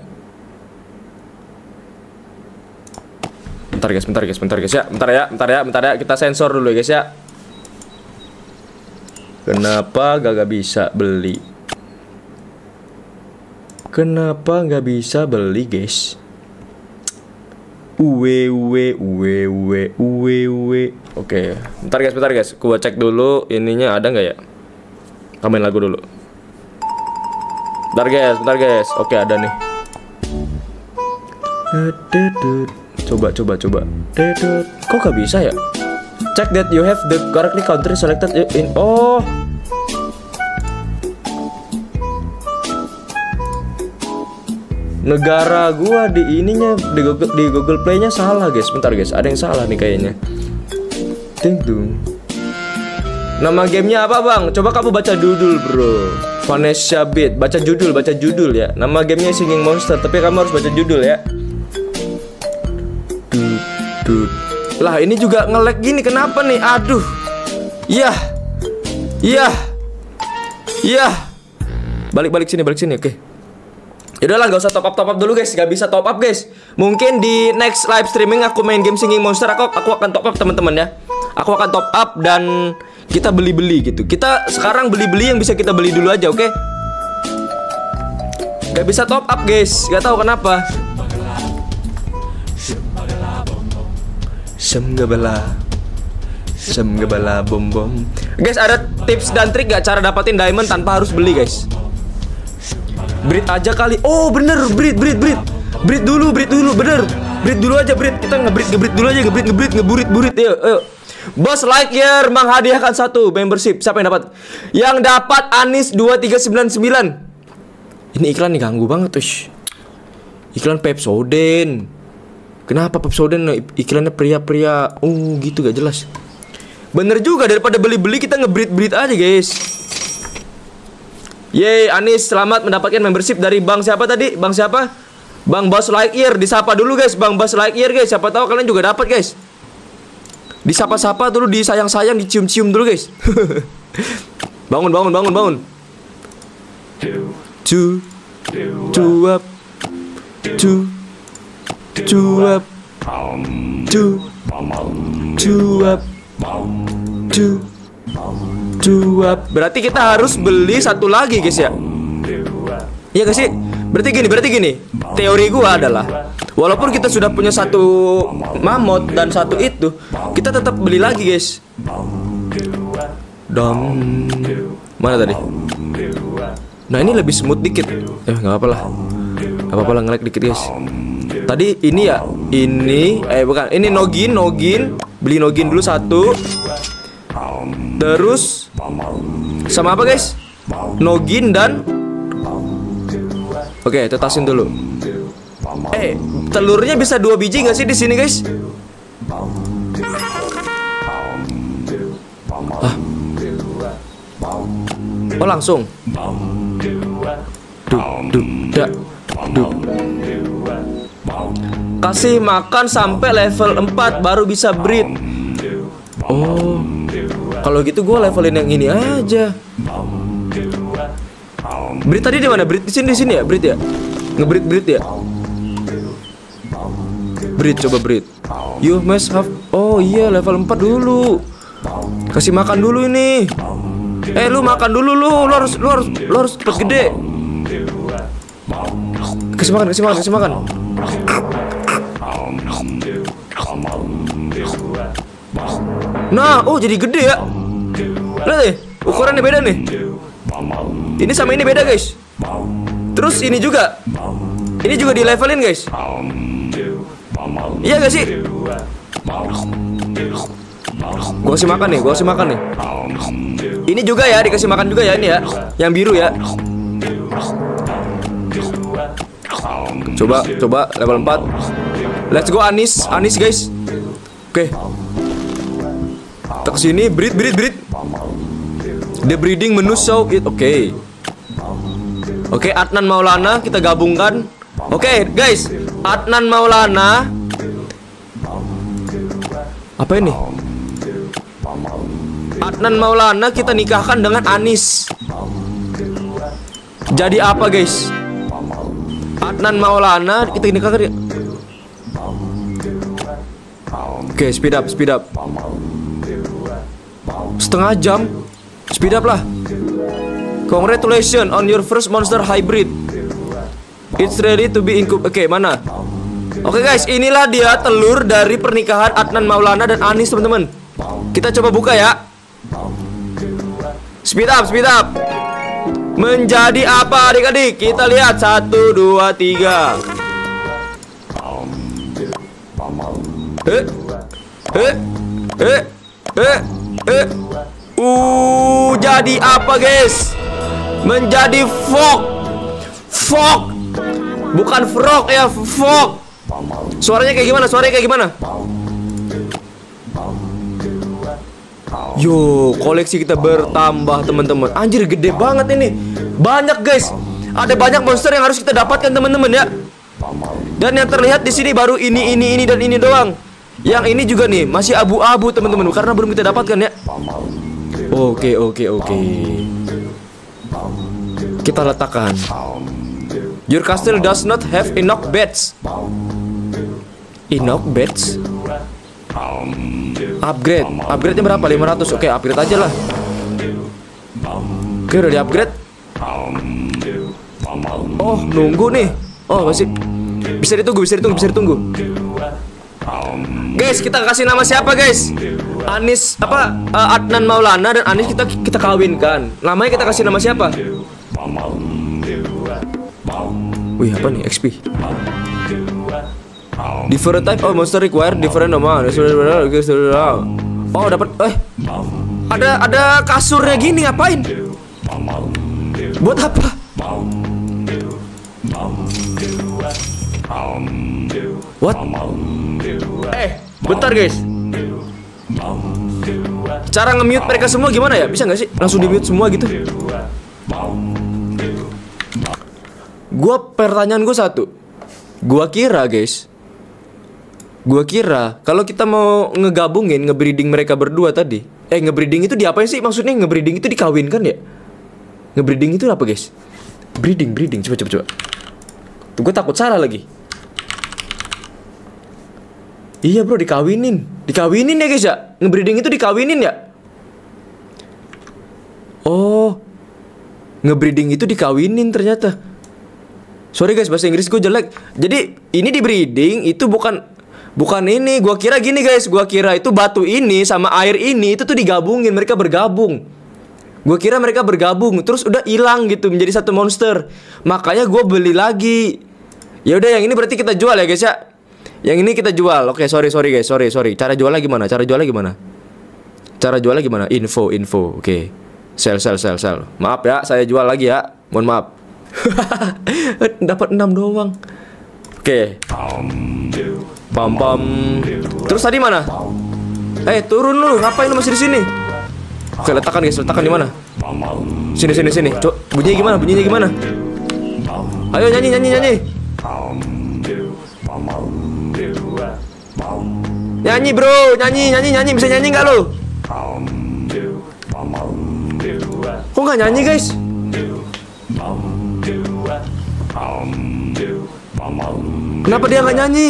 Bentar guys, bentar guys, bentar guys ya, bentar ya, bentar ya, bentar ya, kita sensor dulu ya guys ya. Kenapa gak, bisa beli? Kenapa nggak bisa beli guys? Uwe uwe uwe uwe uwe uwe. Oke, bentar guys, bentar guys. Gua cek dulu ininya ada nggak ya? Tambahin lagu dulu. Bentar guys, bentar guys. Oke, ada nih. Coba, coba, coba. Kok gak bisa ya? Check that you have the correctly country selected in oh negara gua di ininya di Google di Google Play-nya salah guys. Bentar guys, ada yang salah nih kayaknya. Ting tung. Nama gamenya apa bang? Coba kamu baca judul bro Vanessa Beat Baca judul, baca judul ya Nama gamenya Singing Monster Tapi kamu harus baca judul ya Dut. Lah ini juga ngelek gini Kenapa nih? Aduh Iya Iya Iya Balik-balik sini, balik sini, oke Yaudahlah gak usah top up top up dulu guys. Gak bisa top up guys. Mungkin di next live streaming aku main game Singing Monster Aku, aku akan top up teman-teman ya. Aku akan top up dan kita beli-beli gitu. Kita sekarang beli-beli yang bisa kita beli dulu aja oke? Gak bisa top up guys. Gak tahu kenapa. Sem gabala Sem gabala bom bom Guys ada tips dan trik gak cara dapatin diamond tanpa harus beli guys Breed aja kali. Oh bener, breed, breed, breed. Breed dulu, breed dulu, bener. Breed dulu aja, breed. Kita ngebreed, ngebreed dulu aja, ngebreed, ngebreed, ngeburit, burit. Ayo, ayo. Bos Lightyear menghadiahkan satu membership. Siapa yang dapat? Yang dapat Anis 2399. Ini iklan nih ganggu banget, tuh. Iklan Pepsodent. Kenapa Pepsodent iklannya pria-pria? Oh, gitu gak jelas. Bener juga daripada beli-beli kita ngebreed-breed aja, guys. Yeay, Anis selamat mendapatkan membership dari Bang siapa tadi? Bang siapa? Bang Bas Lightyear. Disapa dulu guys, Bang Bas Lightyear guys. Siapa tahu kalian juga dapat guys. Disapa-sapa dulu, disayang-sayang, dicium-cium dulu guys. Bangun, bangun, bangun, bangun. Two, two up, two, two up, two, up. Berarti kita harus beli satu lagi guys ya. Iya gak sih? Berarti gini, berarti gini. Teori gua adalah walaupun kita sudah punya satu mamut dan satu itu, kita tetap beli lagi guys. Dom. Mana tadi? Nah ini lebih smooth dikit. Eh nggak apa-apa lah. Nggak apa-apa lah ngelek dikit guys. Tadi ini ya, ini eh bukan, ini nogin, nogin. Beli nogin dulu satu. Terus sama apa guys? Nogin dan Oke, tetasin dulu. Eh, telurnya bisa dua biji nggak sih di sini guys? Ah. Oh langsung. Duh. Kasih makan sampai level 4 baru bisa breed. Oh. Kalau gitu gue levelin yang ini aja. Breed tadi di mana? Breed di sini di sini ya? Breed ya? Ngebreed breed ya? Breed coba breed. You must have Oh iya level 4 dulu. Kasih makan dulu ini. Eh lu makan dulu lu, lu harus lu harus lu harus cepet gede. Kasih makan, kasih makan, kasih makan. Nah, oh jadi gede ya. Lihat deh, ukurannya beda nih. Ini sama ini beda guys. Terus ini juga. Ini juga di levelin guys. Iya gak sih? Gua kasih makan nih, gua kasih makan nih. Ini juga ya, dikasih makan juga ya ini ya. Yang biru ya. Coba, coba level 4. Let's go Anis, Anis guys. Oke. Kita ke sini, breed, breed, breed. The breeding menu show it. Oke. Oke, Adnan Maulana kita gabungkan. Oke, guys. Adnan Maulana. Apa ini? Adnan Maulana kita nikahkan dengan Anis. Jadi apa, guys? Adnan Maulana kita nikahkan. Oke, speed up, speed up. Setengah jam. Speed up lah. Congratulations on your first monster hybrid. It's ready to be incub. Oke, mana? Oke guys, inilah dia telur dari pernikahan Adnan Maulana dan Anis teman-teman. Kita coba buka ya. Speed up, speed up. Menjadi apa adik-adik? Kita lihat satu, dua, tiga. Eh, eh, eh, eh, eh. Uh, jadi apa guys? Menjadi fog. Fog. Bukan frog ya, fog. Suaranya kayak gimana? Suaranya kayak gimana? Yo, koleksi kita bertambah teman-teman. Anjir gede banget ini. Banyak guys. Ada banyak monster yang harus kita dapatkan teman-teman ya. Dan yang terlihat di sini baru ini, ini, ini dan ini doang. Yang ini juga nih masih abu-abu teman-teman karena belum kita dapatkan ya. Oke, oke, oke. Kita letakkan. Your castle does not have enough beds. Enough beds? Upgrade. Upgrade-nya berapa? 500. Oke, upgrade aja lah. Oke, udah di-upgrade. Oh, nunggu nih. Oh, masih bisa ditunggu, bisa ditunggu, bisa ditunggu. Guys, kita kasih nama siapa, guys? Anis apa? eh, Adnan Maulana dan Anis kita kita kawinkan. Namanya kita kasih nama siapa? Wih, apa nih? XP. Different type of monster require different amount. Oh, dapat eh ada ada kasurnya gini ngapain? Buat apa? What? Eh, bentar guys. Cara nge-mute mereka semua gimana ya? Bisa nggak sih? Langsung di-mute semua gitu. Gua pertanyaan gue satu. Gua kira guys. Gua kira kalau kita mau ngegabungin ngebreeding mereka berdua tadi, Eh ngebreeding itu diapain sih? Maksudnya ngebreeding itu dikawinkan ya? Ngebreeding itu apa guys? Breeding, breeding. Coba, coba, coba. Tuh gue takut salah lagi. Iya bro, dikawinin. Dikawinin ya guys ya? Ngebreeding itu dikawinin ya? Oh, ngebreeding itu dikawinin ternyata. Sorry guys, bahasa Inggris gue jelek. Jadi ini di breeding itu bukan bukan ini. Gua kira gini guys, gua kira itu batu ini sama air ini itu tuh digabungin, mereka bergabung. Gue kira mereka bergabung, terus udah hilang gitu menjadi satu monster. Makanya gue beli lagi. Ya udah yang ini berarti kita jual ya guys ya. Yang ini kita jual. Oke, sorry sorry guys, sorry sorry. Cara jualnya gimana? Cara jualnya gimana? Cara jualnya gimana? Info info. Oke. Sell sell sell sell. Maaf ya, saya jual lagi ya. Mohon maaf. Dapat 6 doang. Oke. Pam pam. Terus tadi mana? Eh, turun lu. Ngapain lu masih di sini? Oke, letakkan guys, letakkan di mana? Sini sini sini. Cok, bunyinya gimana? Bunyinya gimana? Ayo nyanyi nyanyi nyanyi. Nyanyi bro, nyanyi nyanyi nyanyi bisa nyanyi nggak lu? Kok nggak nyanyi guys? Kenapa dia nggak nyanyi?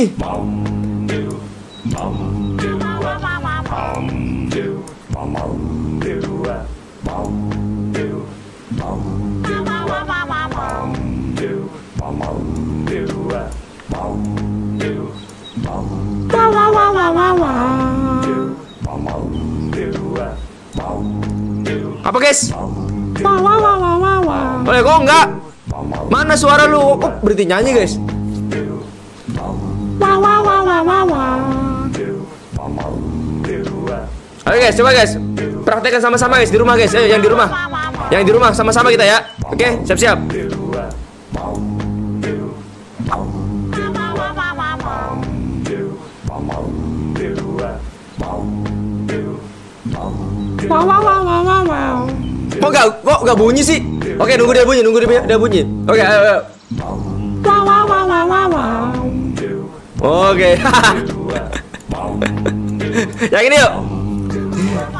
Apa guys? Eh kok enggak? Mana suara lu? Kok berhenti nyanyi guys? Ayo guys, coba guys. Praktekkan sama-sama guys di rumah guys. Ayo yang di rumah. Yang di rumah sama-sama kita ya. Oke, siap-siap. Kok gak, kok gak bunyi sih? Oke, nunggu dia bunyi, nunggu dia, dia bunyi. Oke, ayo, ayo. Oke. Yang ini yuk.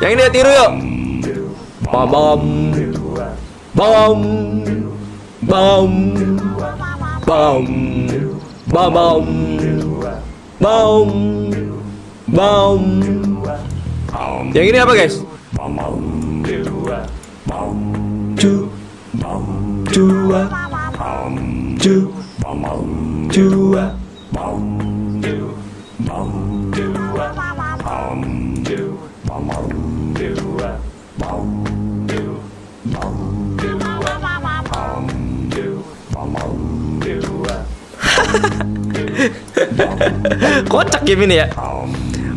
Yang ini tiru yuk. Bam bam. Bam. Bam. Bam. Bam bam. Bam. Bam. Yang ini apa guys? Two, two, two, two, Kocak game ini ya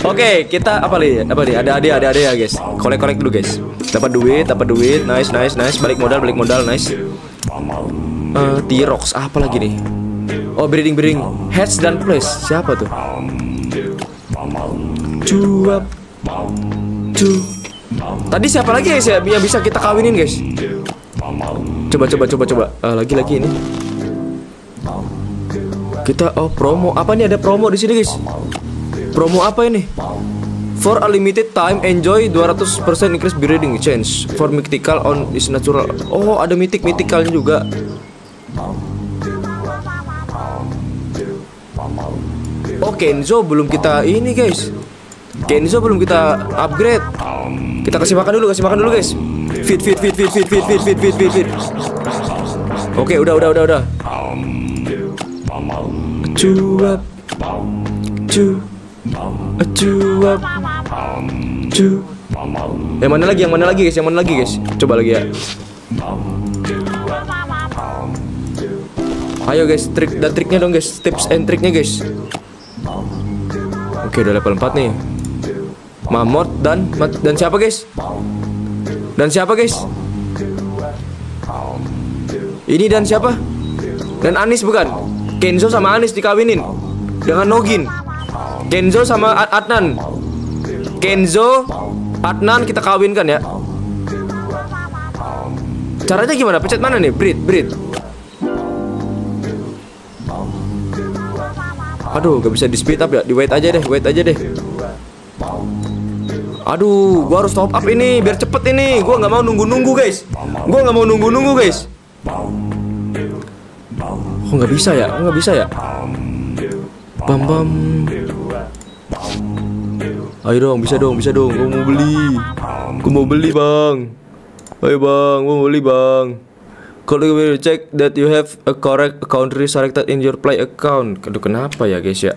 Oke, kita apa nih? Apa nih? Ada ada ada ada ya, guys. Kolek-kolek dulu, guys. Dapat duit, dapat duit. Nice, nice, nice. Balik modal, balik modal, nice. Eh, T-Rox apa lagi nih? Oh, breeding breeding. Heads dan place. Siapa tuh? Cuap. Cu. Tadi siapa lagi guys ya yang bisa kita kawinin, guys? Coba coba coba coba. Eh, lagi lagi ini. Kita oh promo. Apa nih ada promo di sini, guys? Promo apa ini? For a limited time, enjoy 200% increase breeding chance for mythical on is natural. Oh, ada mythic mythicalnya juga. Oh, Kenzo belum kita ini, guys. Kenzo belum kita upgrade. Kita kasih makan dulu, kasih makan dulu, guys. Feed, feed, feed, feed, feed, feed, feed, feed, feed, feed, feed. Oke, udah, udah, udah, udah. Cuap, cu, cuap, cu. Yang mana lagi? Yang mana lagi, guys? Yang mana lagi, guys? Coba lagi ya. Ayo guys, trik dan triknya dong guys, tips and triknya guys. Oke, udah level 4 nih. Mamot dan dan siapa guys? Dan siapa guys? Ini dan siapa? Dan Anis bukan? Kenzo sama Anis dikawinin dengan Nogin. Kenzo sama Ad Adnan. Kenzo, Adnan kita kawinkan ya. Caranya gimana? Pencet mana nih? Breed, breed. Aduh, gak bisa di speed up ya. Di wait aja deh, wait aja deh. Aduh, gua harus top up ini biar cepet ini. Gua nggak mau nunggu-nunggu guys. Gua nggak mau nunggu-nunggu guys. Oh nggak bisa ya? Oh nggak bisa ya? Bam bam. Ayo dong, bisa dong, bisa dong. Gua mau beli. Gua mau beli bang. Ayo bang, gua mau beli bang. Kalau will check that you have a correct account selected in your play account. Aduh kenapa ya guys ya?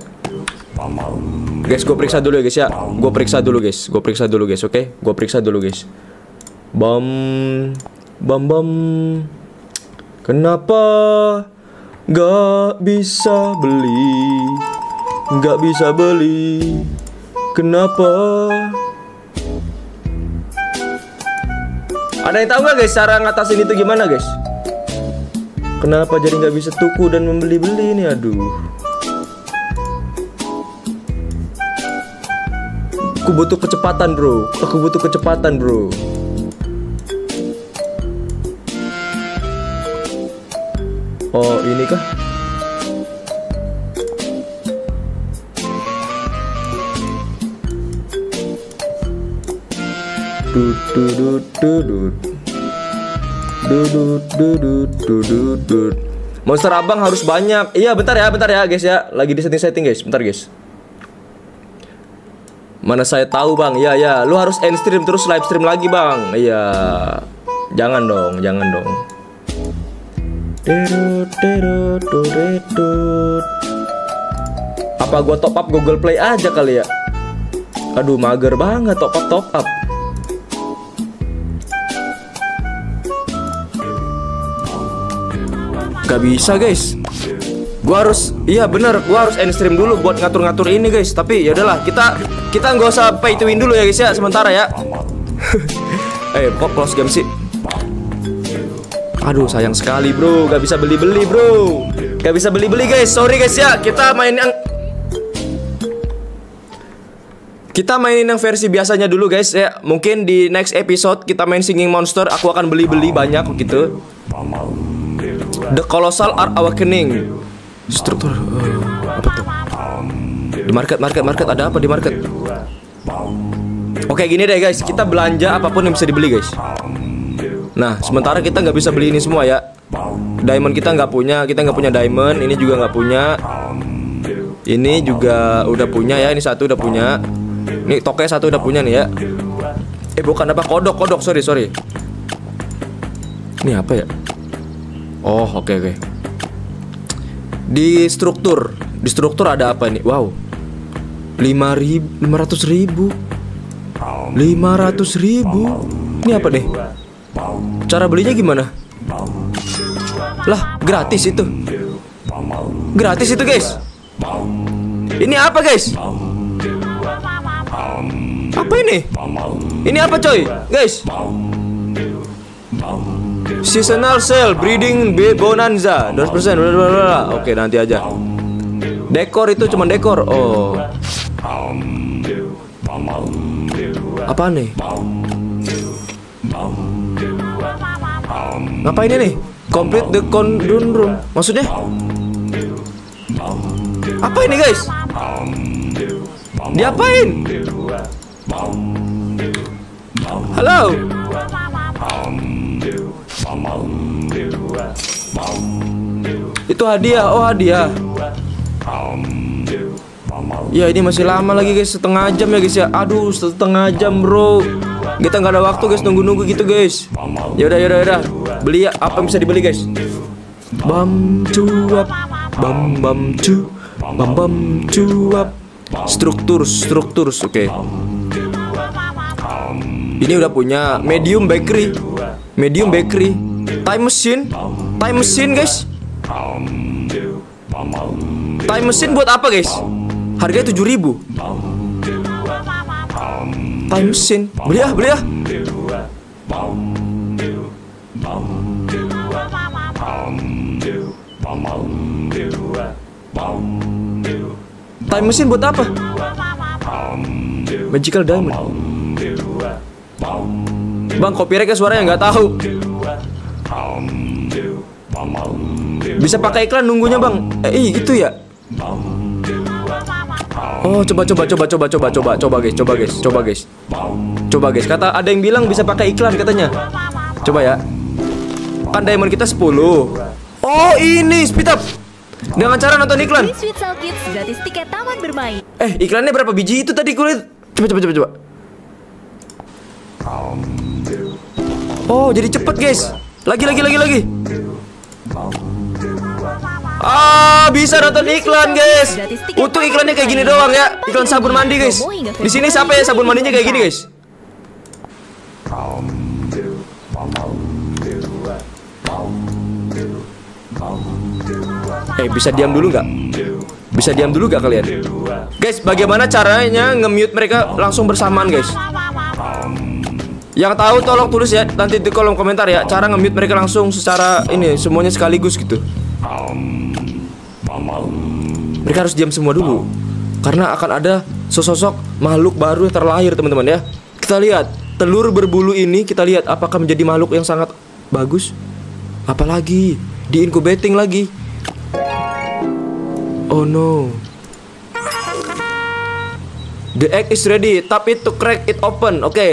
Guys, gue periksa dulu ya guys ya. Gue periksa dulu guys. Gue periksa dulu guys, oke? Gue periksa dulu guys. Bam, bam bam. Kenapa gak bisa beli? Gak bisa beli. Kenapa? Ada yang tahu nggak guys cara ngatasin itu gimana guys? Kenapa jadi nggak bisa tuku dan membeli-beli ini? Aduh. Aku butuh kecepatan bro. Aku butuh kecepatan bro. Oh ini kah? Monster abang harus banyak. Iya bentar ya, bentar ya guys ya. Lagi di setting-setting guys, bentar guys. Mana saya tahu bang, ya ya. Lu harus end stream terus live stream lagi bang. Iya. Jangan dong, jangan dong. Apa gua top up Google Play aja kali ya? Aduh mager banget top up top up. Gak bisa guys. Gua harus, iya bener, gua harus end stream dulu buat ngatur-ngatur ini guys. Tapi ya udahlah, kita kita nggak usah pay to win dulu ya guys ya sementara ya. eh, kok close game sih? Aduh sayang sekali bro, gak bisa beli-beli bro, gak bisa beli-beli guys. Sorry guys ya, kita main yang kita mainin yang versi biasanya dulu guys ya. Mungkin di next episode kita main Singing Monster. Aku akan beli-beli banyak gitu. The Colossal Art Awakening. Struktur eh, apa tuh? Di market, market, market ada apa di market? Oke gini deh guys, kita belanja apa pun yang bisa dibeli guys. Nah sementara kita nggak bisa beli ini semua ya. Diamond kita nggak punya, kita nggak punya diamond. Ini juga nggak punya. Ini juga udah punya ya. Ini satu udah punya. Ini toke satu udah punya nih ya. Eh bukan apa kodok, kodok. Sorry, sorry. Ini apa ya? Oh oke oke. Di struktur, di struktur ada apa nih? Wow, lima ribu, lima ratus ribu, lima ratus ribu. Ini apa deh? Cara belinya gimana? Lah, gratis itu. Gratis itu, guys. Ini apa, guys? Apa ini? Ini apa, coy? Guys. Seasonal sale breeding bonanza 200% bla, bla, bla. Oke, nanti aja. Dekor itu cuma dekor. Oh. Apa nih? Ngapain ini? Complete the condom room. Maksudnya? Apa ini, guys? Diapain? Halo? Itu hadiah, oh hadiah. Ya ini masih lama lagi guys, setengah jam ya guys ya. Aduh, setengah jam bro. Kita nggak ada waktu guys, nunggu-nunggu gitu guys. Yaudah, yaudah, yaudah. Beli ya, apa yang bisa dibeli guys? Bam cuap, bam bam cu, bam bam cuap. Struktur, struktur, oke. Ini udah punya medium bakery, medium bakery, time machine, time machine guys. Time machine buat apa guys? Harganya 7000 Time machine Beli ah, beli ah Time machine buat apa? Magical diamond Bang copyright ya suaranya nggak tahu. Bisa pakai iklan nunggunya bang? Eh itu ya. Oh coba coba coba coba coba coba coba guys coba guys coba guys coba guys kata ada yang bilang bisa pakai iklan katanya. Coba ya. Kan diamond kita 10 Oh ini speed up. Dengan cara nonton iklan. Eh iklannya berapa biji itu tadi kulit? Coba coba coba coba. Oh, jadi cepet guys. Lagi, lagi, lagi, lagi. Ah, bisa nonton iklan, guys. Untuk iklannya kayak gini doang ya. Iklan sabun mandi, guys. Di sini siapa ya sabun mandinya kayak gini, guys? Eh, bisa diam dulu nggak? Bisa diam dulu nggak kalian? Guys, bagaimana caranya nge-mute mereka langsung bersamaan, guys? Yang tahu tolong tulis ya nanti di kolom komentar ya cara nge-mute mereka langsung secara ini semuanya sekaligus gitu. Mereka harus diam semua dulu karena akan ada sosok makhluk baru yang terlahir teman-teman ya. Kita lihat telur berbulu ini kita lihat apakah menjadi makhluk yang sangat bagus. Apalagi di incubating lagi. Oh no. The egg is ready, tapi to crack it open. Oke, okay.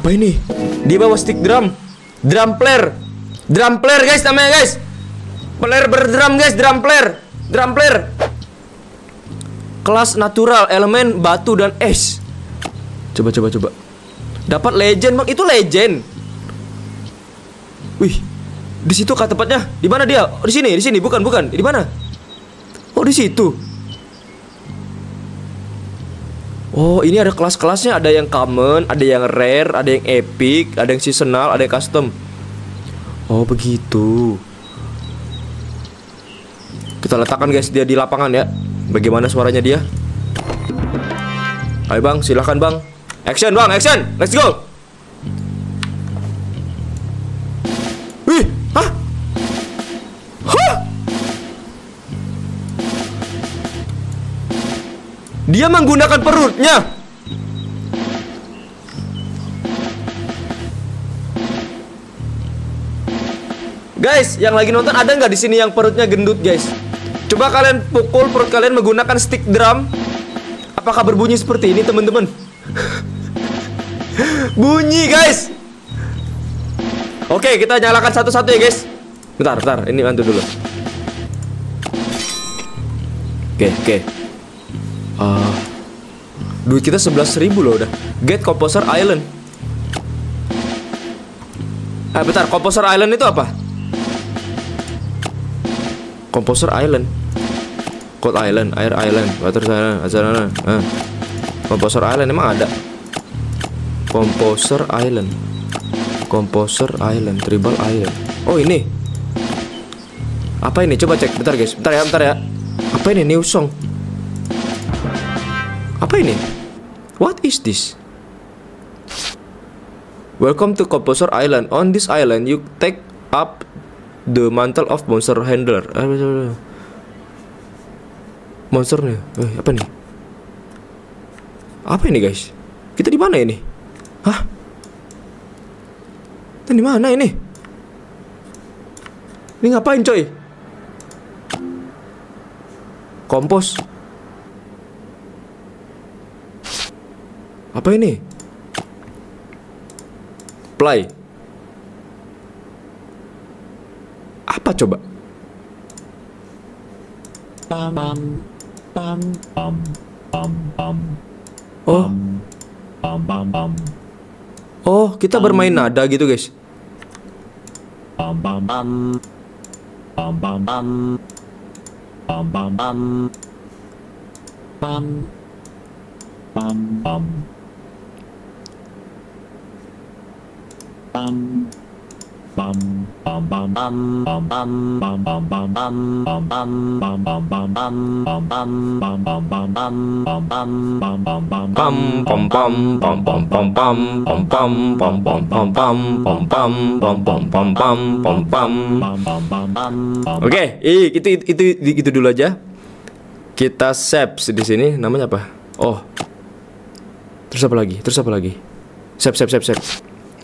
Apa ini? Di bawah stick drum. Drum player. Drum player guys namanya guys. Player berdrum guys, drum player. Drum player. Kelas natural, elemen batu dan es. Coba coba coba. Dapat legend, Bang. Itu legend. Wih. Di situ kah tempatnya? Di mana dia? Oh, di sini, di sini. Bukan, bukan. Di mana? Oh, di situ. Oh, ini ada kelas-kelasnya. Ada yang common, ada yang rare, ada yang epic, ada yang seasonal, ada yang custom. Oh, begitu. Kita letakkan guys dia di lapangan ya. Bagaimana suaranya dia? Ayo bang, silahkan bang. Action bang, action. Let's go. Wih, hah? Dia menggunakan perutnya. Guys, yang lagi nonton ada nggak di sini yang perutnya gendut, guys? Coba kalian pukul perut kalian menggunakan stick drum. Apakah berbunyi seperti ini, teman-teman? Bunyi, guys. Oke, kita nyalakan satu-satu ya, guys. Bentar, bentar. Ini bantu dulu. Oke, oke. Ah, duit kita 11.000 loh udah. Get Composer Island. Eh, bentar. Composer Island itu apa? Composer Island. Cold Island, Air Island, Water Island, Island. Ah. Composer Island emang ada. Composer Island. Composer Island, Tribal Island. Oh, ini. Apa ini? Coba cek. Bentar, guys. Bentar ya, bentar ya. Apa ini? New song. Apa ini? What is this? Welcome to Composer Island. On this island, you take up the mantle of monster handler. Ah. Monsternya, eh, apa nih? Apa ini guys? Kita di mana ini? Hah? Kita di mana ini? Ini ngapain coy? Kompos. Apa ini? Play. Apa coba? Pam pam pam pam pam. Oh. Pam pam pam. Oh, kita bermain nada gitu, guys. Pam pam pam. Pam pam pam. Pam pam pam. Pam pam pam. Pam pam pam pam pam pam pam pam pam pam. Oke, ih, itu itu itu itu dulu aja. Kita save di sini namanya apa? Oh. Terus apa lagi? Terus apa lagi? Save save save save.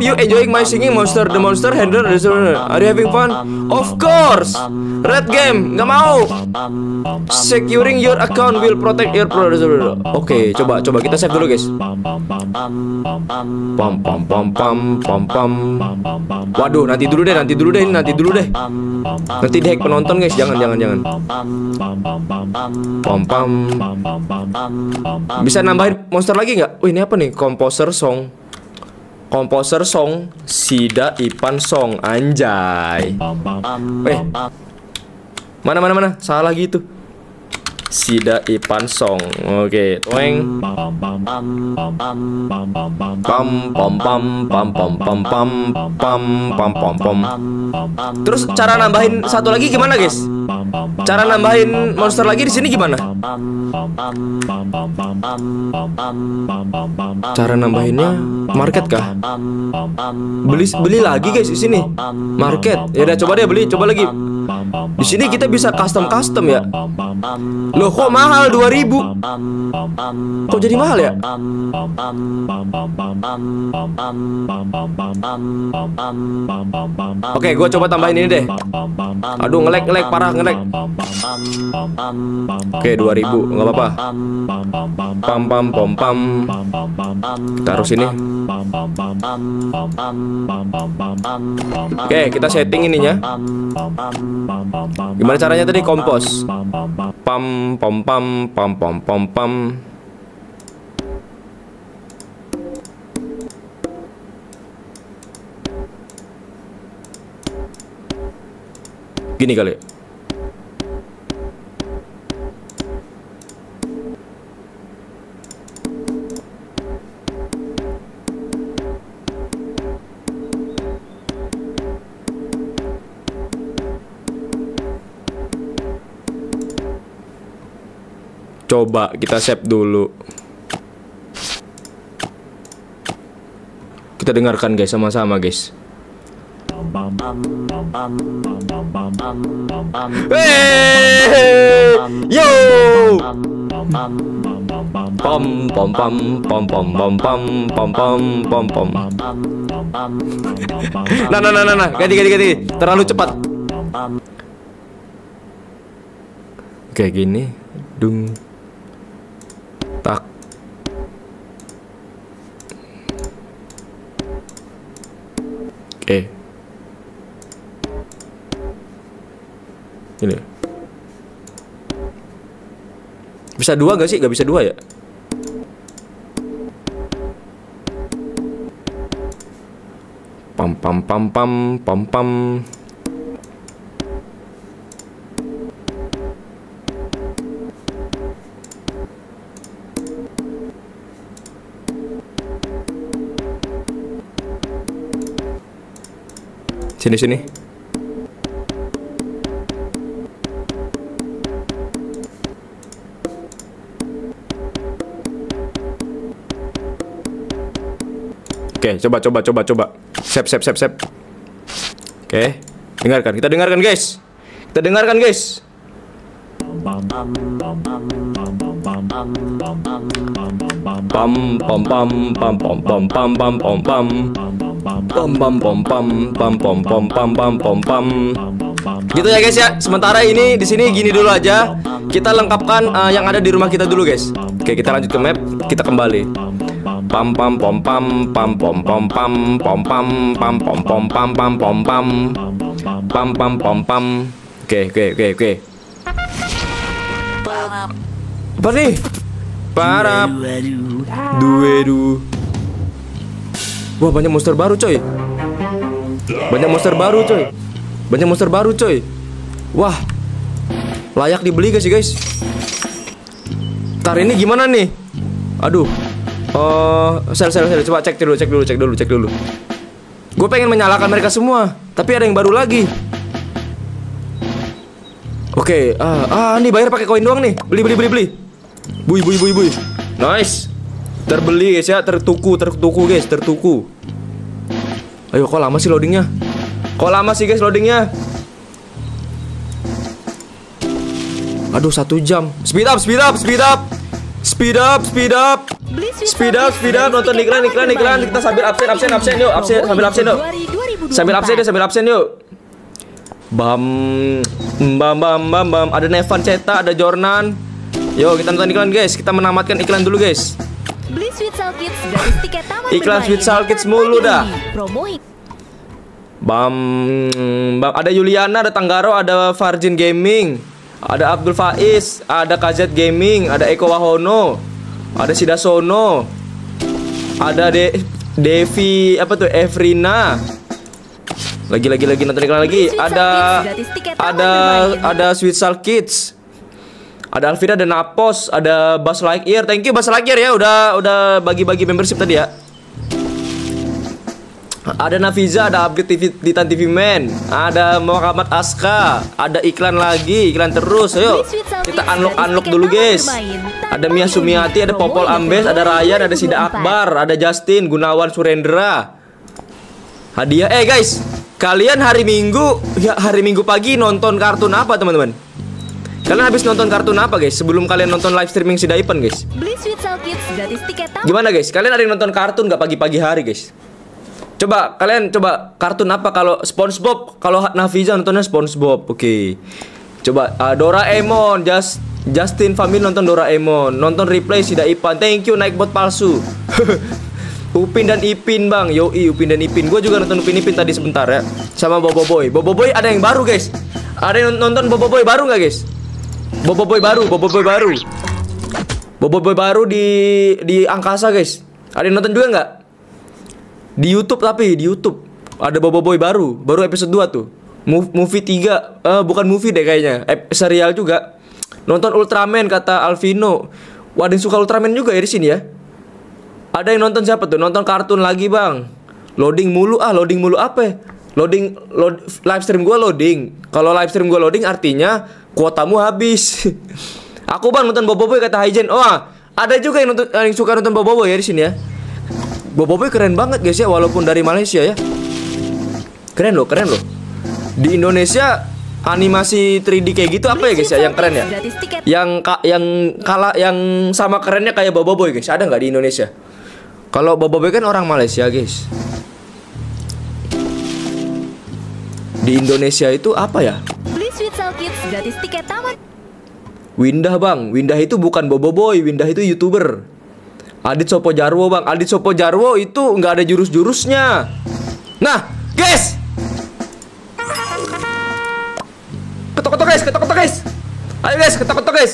you enjoying my singing monster the monster handler Are you having fun? Of course. Red game Nggak mau. Securing your account will protect your producer Oke coba coba. Kita save dulu guys. Pam pam pam pam pam pam. Waduh nanti dulu deh nanti dulu deh nanti dulu deh. Nanti hack penonton guys. Jangan jangan jangan. Pam pam. Bisa nambahin monster lagi nggak? Wih ini apa nih? Composer song Komposer song Sida Ipan song Anjay. Eh Mana mana mana? Salah gitu Sida Ipan song Oke Toeng Pam pam pam pam pam pam pam pam pam pam pam Terus cara nambahin satu lagi gimana guys? Cara nambahin monster lagi di sini gimana? Cara nambahinnya market kah? Beli beli lagi guys di sini. Market. Ya udah coba deh beli, coba lagi. Di sini kita bisa custom custom ya. Loh kok mahal 2000? Kok jadi mahal ya? Oke, gua coba tambahin ini deh. Aduh, ngelek ngelek parah ngelek. Oke, 2000, nggak apa-apa. Pam pam pom pam. Taruh sini. Oke, kita setting ininya. Gimana caranya tadi kompos? Pam Pom pom pom pom pom pom. gini kali Coba kita save dulu. Kita dengarkan guys sama-sama guys. Hey, yo. Pam pam pam pam pam pam pam pam pam pam pam. Nah nah nah nah nah ganti ganti ganti terlalu cepat. Kayak gini, dung, tak. Oke. Ini. Bisa dua gak sih? Gak bisa dua ya? Pam pam pam pam pam pam. Sini sini. Oke, coba coba coba coba. Sep sep sep sep. Oke, dengarkan. Kita dengarkan, guys. Kita dengarkan guys. Pam pam pam pam pam pam pam pam pam pam pam pam pam pam pam pam pam pam pam pam pam pam Gitu ya guys ya. Sementara ini di sini gini dulu aja. Kita lengkapkan eh, yang ada di rumah kita dulu guys. Oke, kita lanjut ke map. Kita kembali. Pam pam pom pam pam pom pom pam pom pam pam pom pom pam pam pom pam pam pam pom pam. Oke, oke, oke, oke. Apa nih? Parap. Duedu. Wah, banyak monster baru, coy. Banyak monster baru, coy. Banyak monster baru, coy. Wah. Layak dibeli guys, guys. Ntar ini gimana nih? Aduh. Oh, sel sel sel coba cek dulu, cek dulu, cek dulu, cek dulu. Gue pengen menyalakan mereka semua, tapi ada yang baru lagi. Oke, ah, ah nih bayar pakai koin doang nih. Beli beli beli beli. Bui bui bui bui. Nice. Terbeli guys ya, tertuku, tertuku guys, tertuku. Ayo, kok lama sih loadingnya? Kok lama sih guys loadingnya? Aduh, satu jam. Speed up, speed up, speed up. Speed up, speed up. Speed up, speed up, nonton iklan, iklan, iklan. Kita sambil absen, absen, absen yuk, absen, sambil absen yuk. Februari 2024. Sambil absen deh, sambil absen yuk. Bam, bam, bam, bam, bam. Ada Nevan Ceta, ada Jornan. Yo, kita nonton iklan guys. Kita menamatkan iklan dulu guys. Beli Sweet Salkits gratis tiket taman Iklan bermain. Sweet Salkits Taman mulu dah. Promo Bam, bam. Ada Yuliana, ada Tanggaro, ada Virgin Gaming, ada Abdul Faiz, ada KZ Gaming, ada Eko Wahono, ada Sidasono, ada De Devi apa tuh Evrina. Lagi lagi lagi nonton iklan lagi. Ada ada ada Sweet Sal Kids. Ada Alvira, ada Napos, ada Buzz Lightyear. Thank you Buzz Lightyear ya udah udah bagi-bagi membership tadi ya. Ada Nafiza, ada update TV di Tan TV Man, ada Muhammad Aska, ada iklan lagi, iklan terus. Ayo kita unlock unlock dulu guys. Ada Mia Sumiati, ada Popol Ambes, ada Ryan, ada Sida 2024. Akbar, ada Justin, Gunawan Surendra. Hadiah, eh guys, kalian hari Minggu, ya hari Minggu pagi nonton kartun apa teman-teman? Kalian habis nonton kartun apa guys? Sebelum kalian nonton live streaming si Daipan guys? Beli Sweet Salkits gratis tiket. Gimana guys? Kalian ada yang nonton kartun nggak pagi-pagi hari guys? Coba kalian coba kartun apa kalau SpongeBob? Kalau Nafiza nontonnya SpongeBob. Oke. Coba uh, Doraemon, Just Justin Famil nonton Doraemon, nonton replay Sida Ipan. Thank you naik bot palsu. Upin dan Ipin bang, yoi Upin dan Ipin. Gue juga nonton Upin Ipin tadi sebentar ya, sama Bobo Boy. Bobo Boy ada yang baru guys. Ada yang nonton Bobo Boy baru nggak guys? Bobo Boy baru, Bobo Boy baru. Bobo Boy baru di di angkasa guys. Ada yang nonton juga nggak? Di YouTube tapi di YouTube ada Bobo Boy baru, baru episode 2 tuh. Mo- Movie 3, eh bukan movie deh kayaknya, eh, serial juga. Nonton Ultraman kata Alvino. Wah, ada yang suka Ultraman juga ya di sini ya. Ada yang nonton siapa tuh? Nonton kartun lagi, Bang. Loading mulu ah, loading mulu apa? ya? Loading load live stream gua loading. Kalau live stream gua loading artinya kuotamu habis. Aku Bang nonton Bobo Boy kata Hygiene. Oh, ah, ada juga yang nonton yang suka nonton Bobo Boy ya di sini ya. Bobo Boy keren banget guys ya walaupun dari Malaysia ya. Keren loh, keren loh. Di Indonesia animasi 3D kayak gitu apa ya guys ya yang keren ya? Yang ka, yang kalah yang sama kerennya kayak Bobo Boy guys. Ada nggak di Indonesia? Kalau Bobo Boy kan orang Malaysia guys. Di Indonesia itu apa ya? Sweet Salkits gratis tiket taman. Windah bang, Windah itu bukan Bobo Boy, Windah itu youtuber. Adit Sopo Jarwo bang, Adit Sopo Jarwo itu nggak ada jurus-jurusnya. Nah, guys, ketok-ketok guys, ketok-ketok guys. Ayo guys, ketok-ketok guys.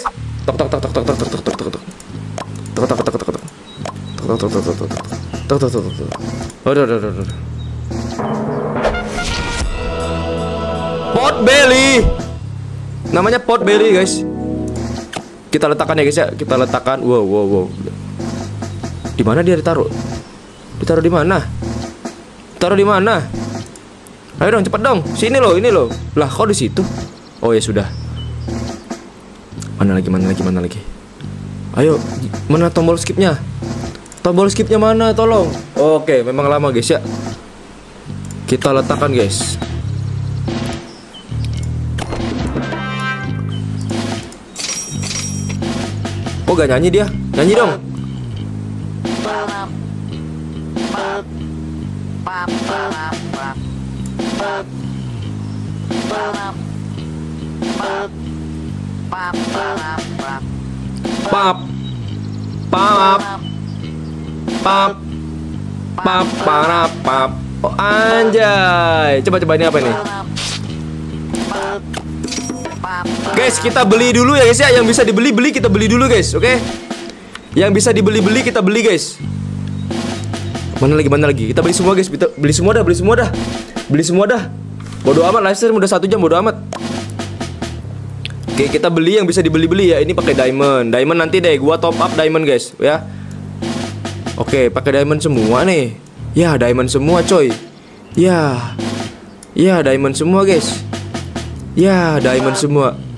Tok tok tok tok tok tok tok. Tok tok tok tok tok tok. Tok tok tok tok tok tok. Tok tok tok tok tok. Aduh aduh aduh. aduh. Pot belly. Namanya pot belly guys. Kita letakkan ya guys ya. Kita letakkan. Wow wow wow. Di mana dia ditaruh? Ditaruh di mana? Taruh di mana? Ayo dong cepet dong. Sini loh, ini loh. Lah kok di situ? Oh ya sudah. Mana lagi mana lagi mana lagi? Ayo, mana tombol skipnya? Tombol skipnya mana? Tolong. Oke, memang lama guys ya. Kita letakkan guys. Oh gak nyanyi dia? Nyanyi dong. Pap Pap Pap Pap Parap Pap Oh anjay. Coba coba ini apa nih Guys kita beli dulu ya guys ya. Yang bisa dibeli beli kita beli dulu guys Oke? Yang bisa dibeli beli kita beli guys. Mana lagi mana lagi? Kita beli semua guys. Kita beli semua dah beli semua dah. Beli semua dah. Bodoh amat live stream udah satu jam bodoh amat. Oke kita beli yang bisa dibeli-beli ya. Ini pakai diamond. Diamond nanti deh Gua top up diamond guys ya. Oke pakai diamond semua nih. Ya diamond semua coy. Ya. Ya diamond semua guys. Ya diamond semua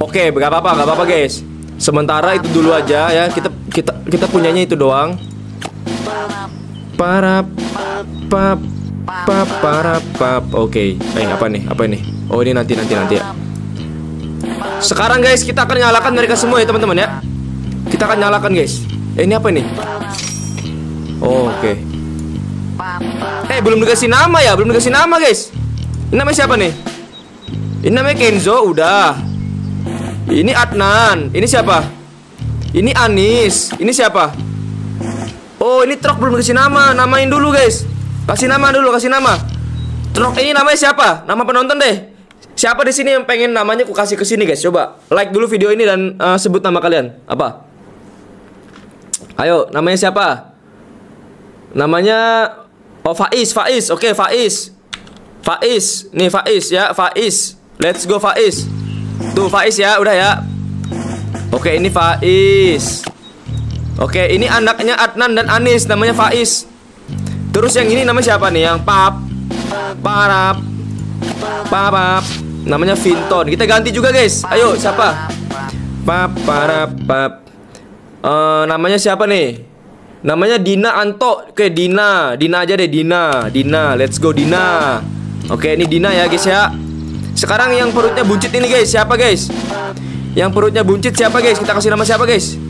Oke gak apa-apa gak apa-apa guys. Sementara itu dulu aja ya. Kita kita kita punyanya itu doang. Para pap pap para pap. Oke. Eh apa nih? Apa ini? Oh ini nanti nanti nanti ya. Sekarang guys kita akan nyalakan mereka semua ya teman-teman ya. Kita akan nyalakan guys. Eh, Ini apa ini? Oh, Oke. Eh belum dikasih nama ya? Belum dikasih nama guys. Ini namanya siapa nih? Ini namanya Kenzo udah Ini Adnan. Ini siapa? Ini Anis. Ini siapa? Oh ini truk belum dikasih nama. Namain dulu guys. Kasih nama dulu kasih nama. Truk ini namanya siapa? Nama penonton deh. Siapa di sini yang pengen namanya aku kasih ke sini guys? Coba like dulu video ini dan eh, sebut nama kalian. Apa? Ayo namanya siapa? Namanya Oh Faiz Faiz. Oke Faiz. Faiz. Nih Faiz ya. Faiz. Let's go Faiz Tuh Faiz ya udah ya. Oke ini Faiz. Oke ini anaknya Adnan dan Anis Namanya Faiz. Terus yang ini namanya siapa nih? Yang Pap Parap Papap Namanya Vinton. Kita ganti juga guys. Ayo siapa? Pap Parap Pap. Eh, Namanya siapa nih? Namanya Dina Anto. Oke Dina. Dina aja deh Dina. Dina Let's go Dina. Oke ini Dina ya guys ya Sekarang yang perutnya buncit ini guys. Siapa guys? Yang perutnya buncit siapa guys? Kita kasih nama siapa guys?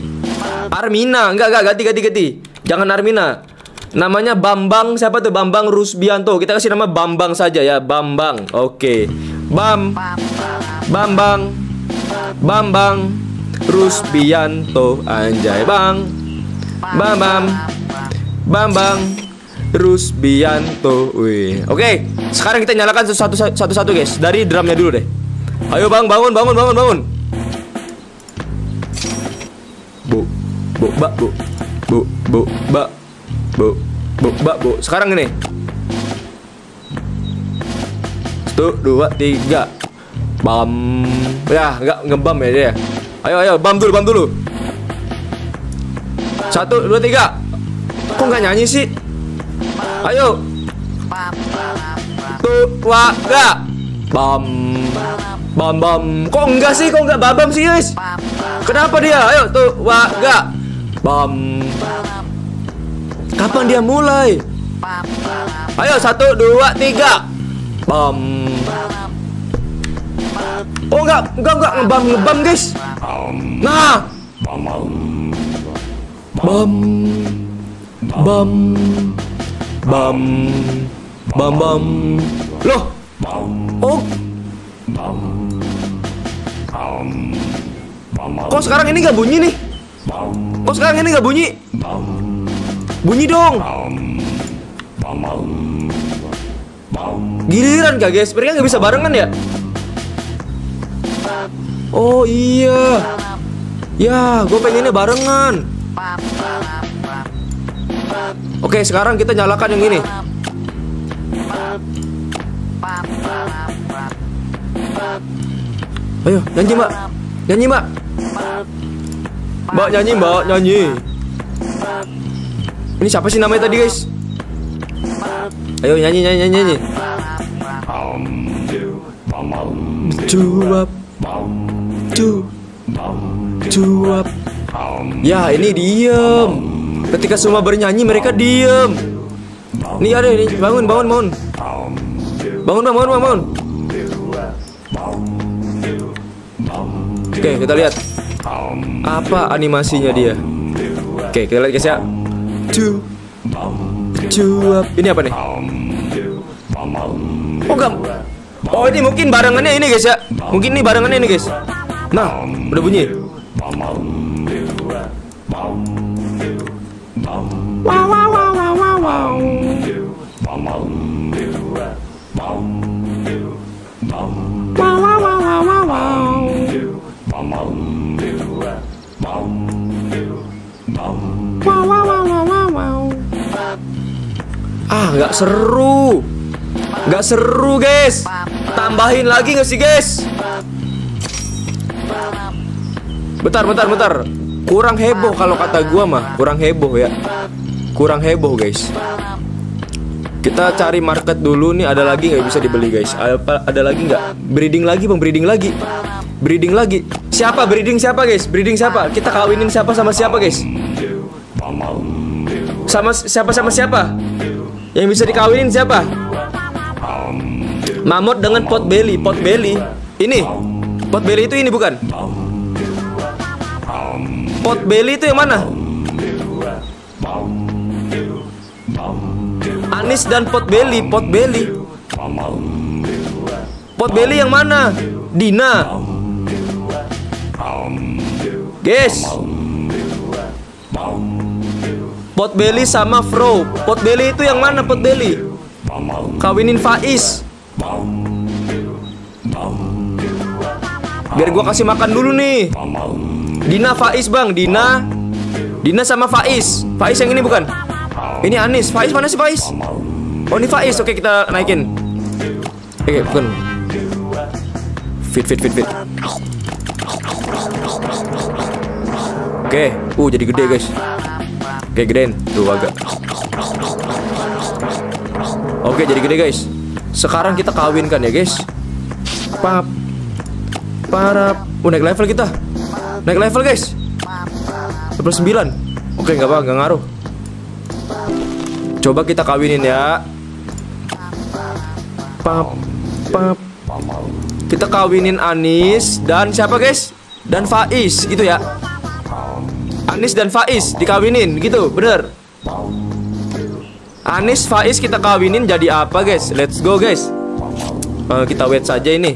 Armina. Enggak enggak. Ganti ganti ganti. Jangan Armina. Namanya Bambang. Siapa tuh? Bambang Rusbianto. Kita kasih nama Bambang saja ya. Bambang. Oke. Bam. Bambang. Bambang Rusbianto. Anjay. Bang. Bambang Bambang Rusbianto Oke Sekarang kita nyalakan satu satu satu guys. Dari drumnya dulu deh. Ayo bang bangun bangun bangun bangun. Bu Bu bak bu. Bu bu bak Bu Bu bak bu. Sekarang ini. Satu dua tiga. Bam. Ya nggak ngebam ya dia. Ayo ayo bam dulu bam dulu. Satu dua tiga. Kok nggak nyanyi sih Ayo. Tiga Bam Bam bam Kok enggak sih? Kok enggak babam sih guys? Kenapa dia? Ayo tuh tiga Bam Kapan dia mulai? Ayo satu dua tiga. Bam Oh enggak enggak enggak ngebam ngebam guys? Nah. Bam Bam Bam Bam bam Loh. Oh. Kok sekarang ini gak bunyi nih? Kok sekarang ini gak bunyi? Bunyi dong. Giliran gak guys? Mereka gak bisa barengan ya? Oh iya. Ya gue pengennya barengan Oke sekarang kita nyalakan yang ini. Ayo nyanyi mbak. Nyanyi mbak. Mbak nyanyi mbak. Nyanyi. Ini siapa sih namanya tadi guys? Ayo nyanyi nyanyi nyanyi nyanyi. Cuap. Cu Cuap. Ya ini diem Ketika semua bernyanyi mereka diem Nih ada nih bangun bangun bangun Bangun bangun bangun bangun Oke kita lihat Apa animasinya dia? Oke, kita lihat guys ya. Cu, cuap. Ini apa nih? Oh enggak. Oh ini mungkin barangannya ini guys ya. Mungkin ini barangannya ini guys. Nah, udah bunyi. Ah, nggak seru. Nggak seru, guys. Tambahin lagi nggak sih, guys? Bentar, bentar, bentar. Kurang heboh kalau kata gua mah, kurang heboh ya. Kurang heboh, guys. Kita cari market dulu nih ada lagi nggak bisa dibeli guys? Ada, ada lagi nggak? Breeding lagi bang breeding lagi. Breeding lagi. Siapa? Breeding siapa guys? Breeding siapa? Kita kawinin siapa sama siapa guys? Sama siapa sama siapa? Yang bisa dikawinin siapa? Mamut dengan pot belly pot belly. Ini pot belly itu ini bukan? Pot belly itu yang mana Anis dan pot belly pot belly. Pot belly yang mana? Dina. Guys. Pot belly sama Fro. Pot belly itu yang mana pot belly? Kawinin Faiz. Biar gua kasih makan dulu nih. Dina Faiz bang. Dina. Dina sama Faiz. Faiz yang ini bukan ini Anis Faiz mana sih Faiz? Oh ini Faiz. Oke kita naikin. Oke bukan. Fit fit fit fit. Oke uh jadi gede guys. Oke gedein. Tuh agak. Oke jadi gede guys. Sekarang kita kawinkan ya guys. Pap. Para uh, naik level kita. Naik level guys. Level 9 oke nggak apa nggak ngaruh coba kita kawinin ya. Kita kawinin Anis dan siapa guys? Dan Faiz gitu ya. Anis dan Faiz dikawinin gitu. Bener. Anis Faiz kita kawinin jadi apa guys? Let's go guys. Eh, kita wait saja ini.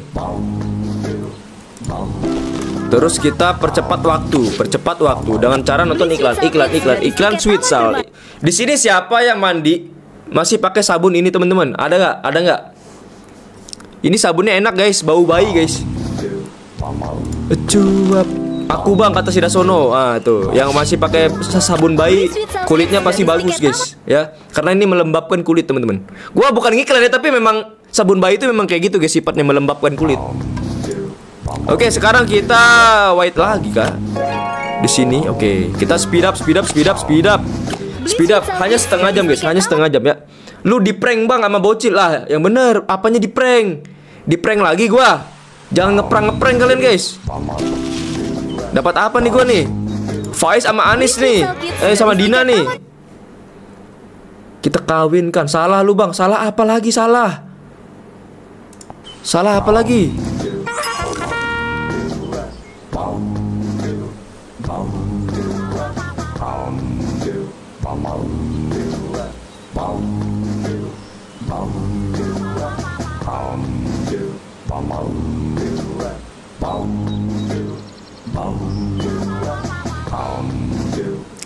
Terus kita percepat waktu, percepat waktu. Dengan cara nonton iklan, iklan, iklan, iklan sal. Di sini siapa yang mandi masih pakai sabun ini teman-teman? Ada nggak? Ada nggak? Ini sabunnya enak guys, bau bayi guys. Cuap. Aku bang kata si Dasono. Ah tuh, yang masih pakai sabun bayi kulitnya pasti bagus guys, ya. Karena ini melembabkan kulit teman-teman. Gua bukan ngiklan ya, tapi memang sabun bayi itu memang kayak gitu guys, sifatnya melembabkan kulit. Oke, sekarang kita white lagi kak. Di sini, oke. Kita speed up, speed up, speed up, speed up. Speed up, hanya setengah jam guys, hanya setengah jam ya. Lu di prank bang sama bocil lah, yang bener. Apanya di prank? Di prank lagi gua. Jangan ngeprank ngeprank kalian guys. Dapat apa nih gua nih? Faiz sama Anis nih, eh sama Dina nih. Kita kawinkan. Salah lu bang, salah apa lagi salah? Salah apa lagi?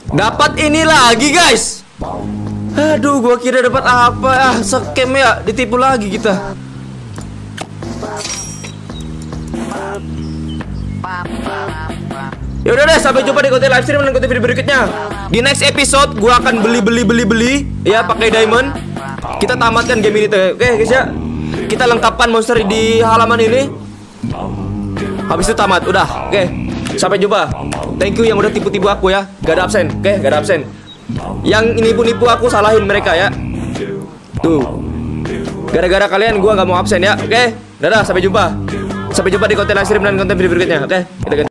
Dapat ini lagi guys. Aduh gua kira dapat apa? Ah scam ya ditipu lagi kita. Ya udah deh sampai jumpa di konten live stream dan konten video berikutnya. Di next episode gua akan beli beli beli beli. Ya pakai diamond. Kita tamatkan game ini tuh. Oke guys ya. Kita lengkapkan monster di halaman ini. Habis itu tamat udah. Oke Sampai jumpa. Thank you yang udah tipu-tipu aku ya. Gak ada absen. Oke gak ada absen. Yang nipu-nipu aku salahin mereka ya. Tuh. Gara-gara kalian gua gak mau absen ya. Oke Dadah sampai jumpa. Sampai jumpa di konten live stream dan konten video berikutnya. Oke kita ganti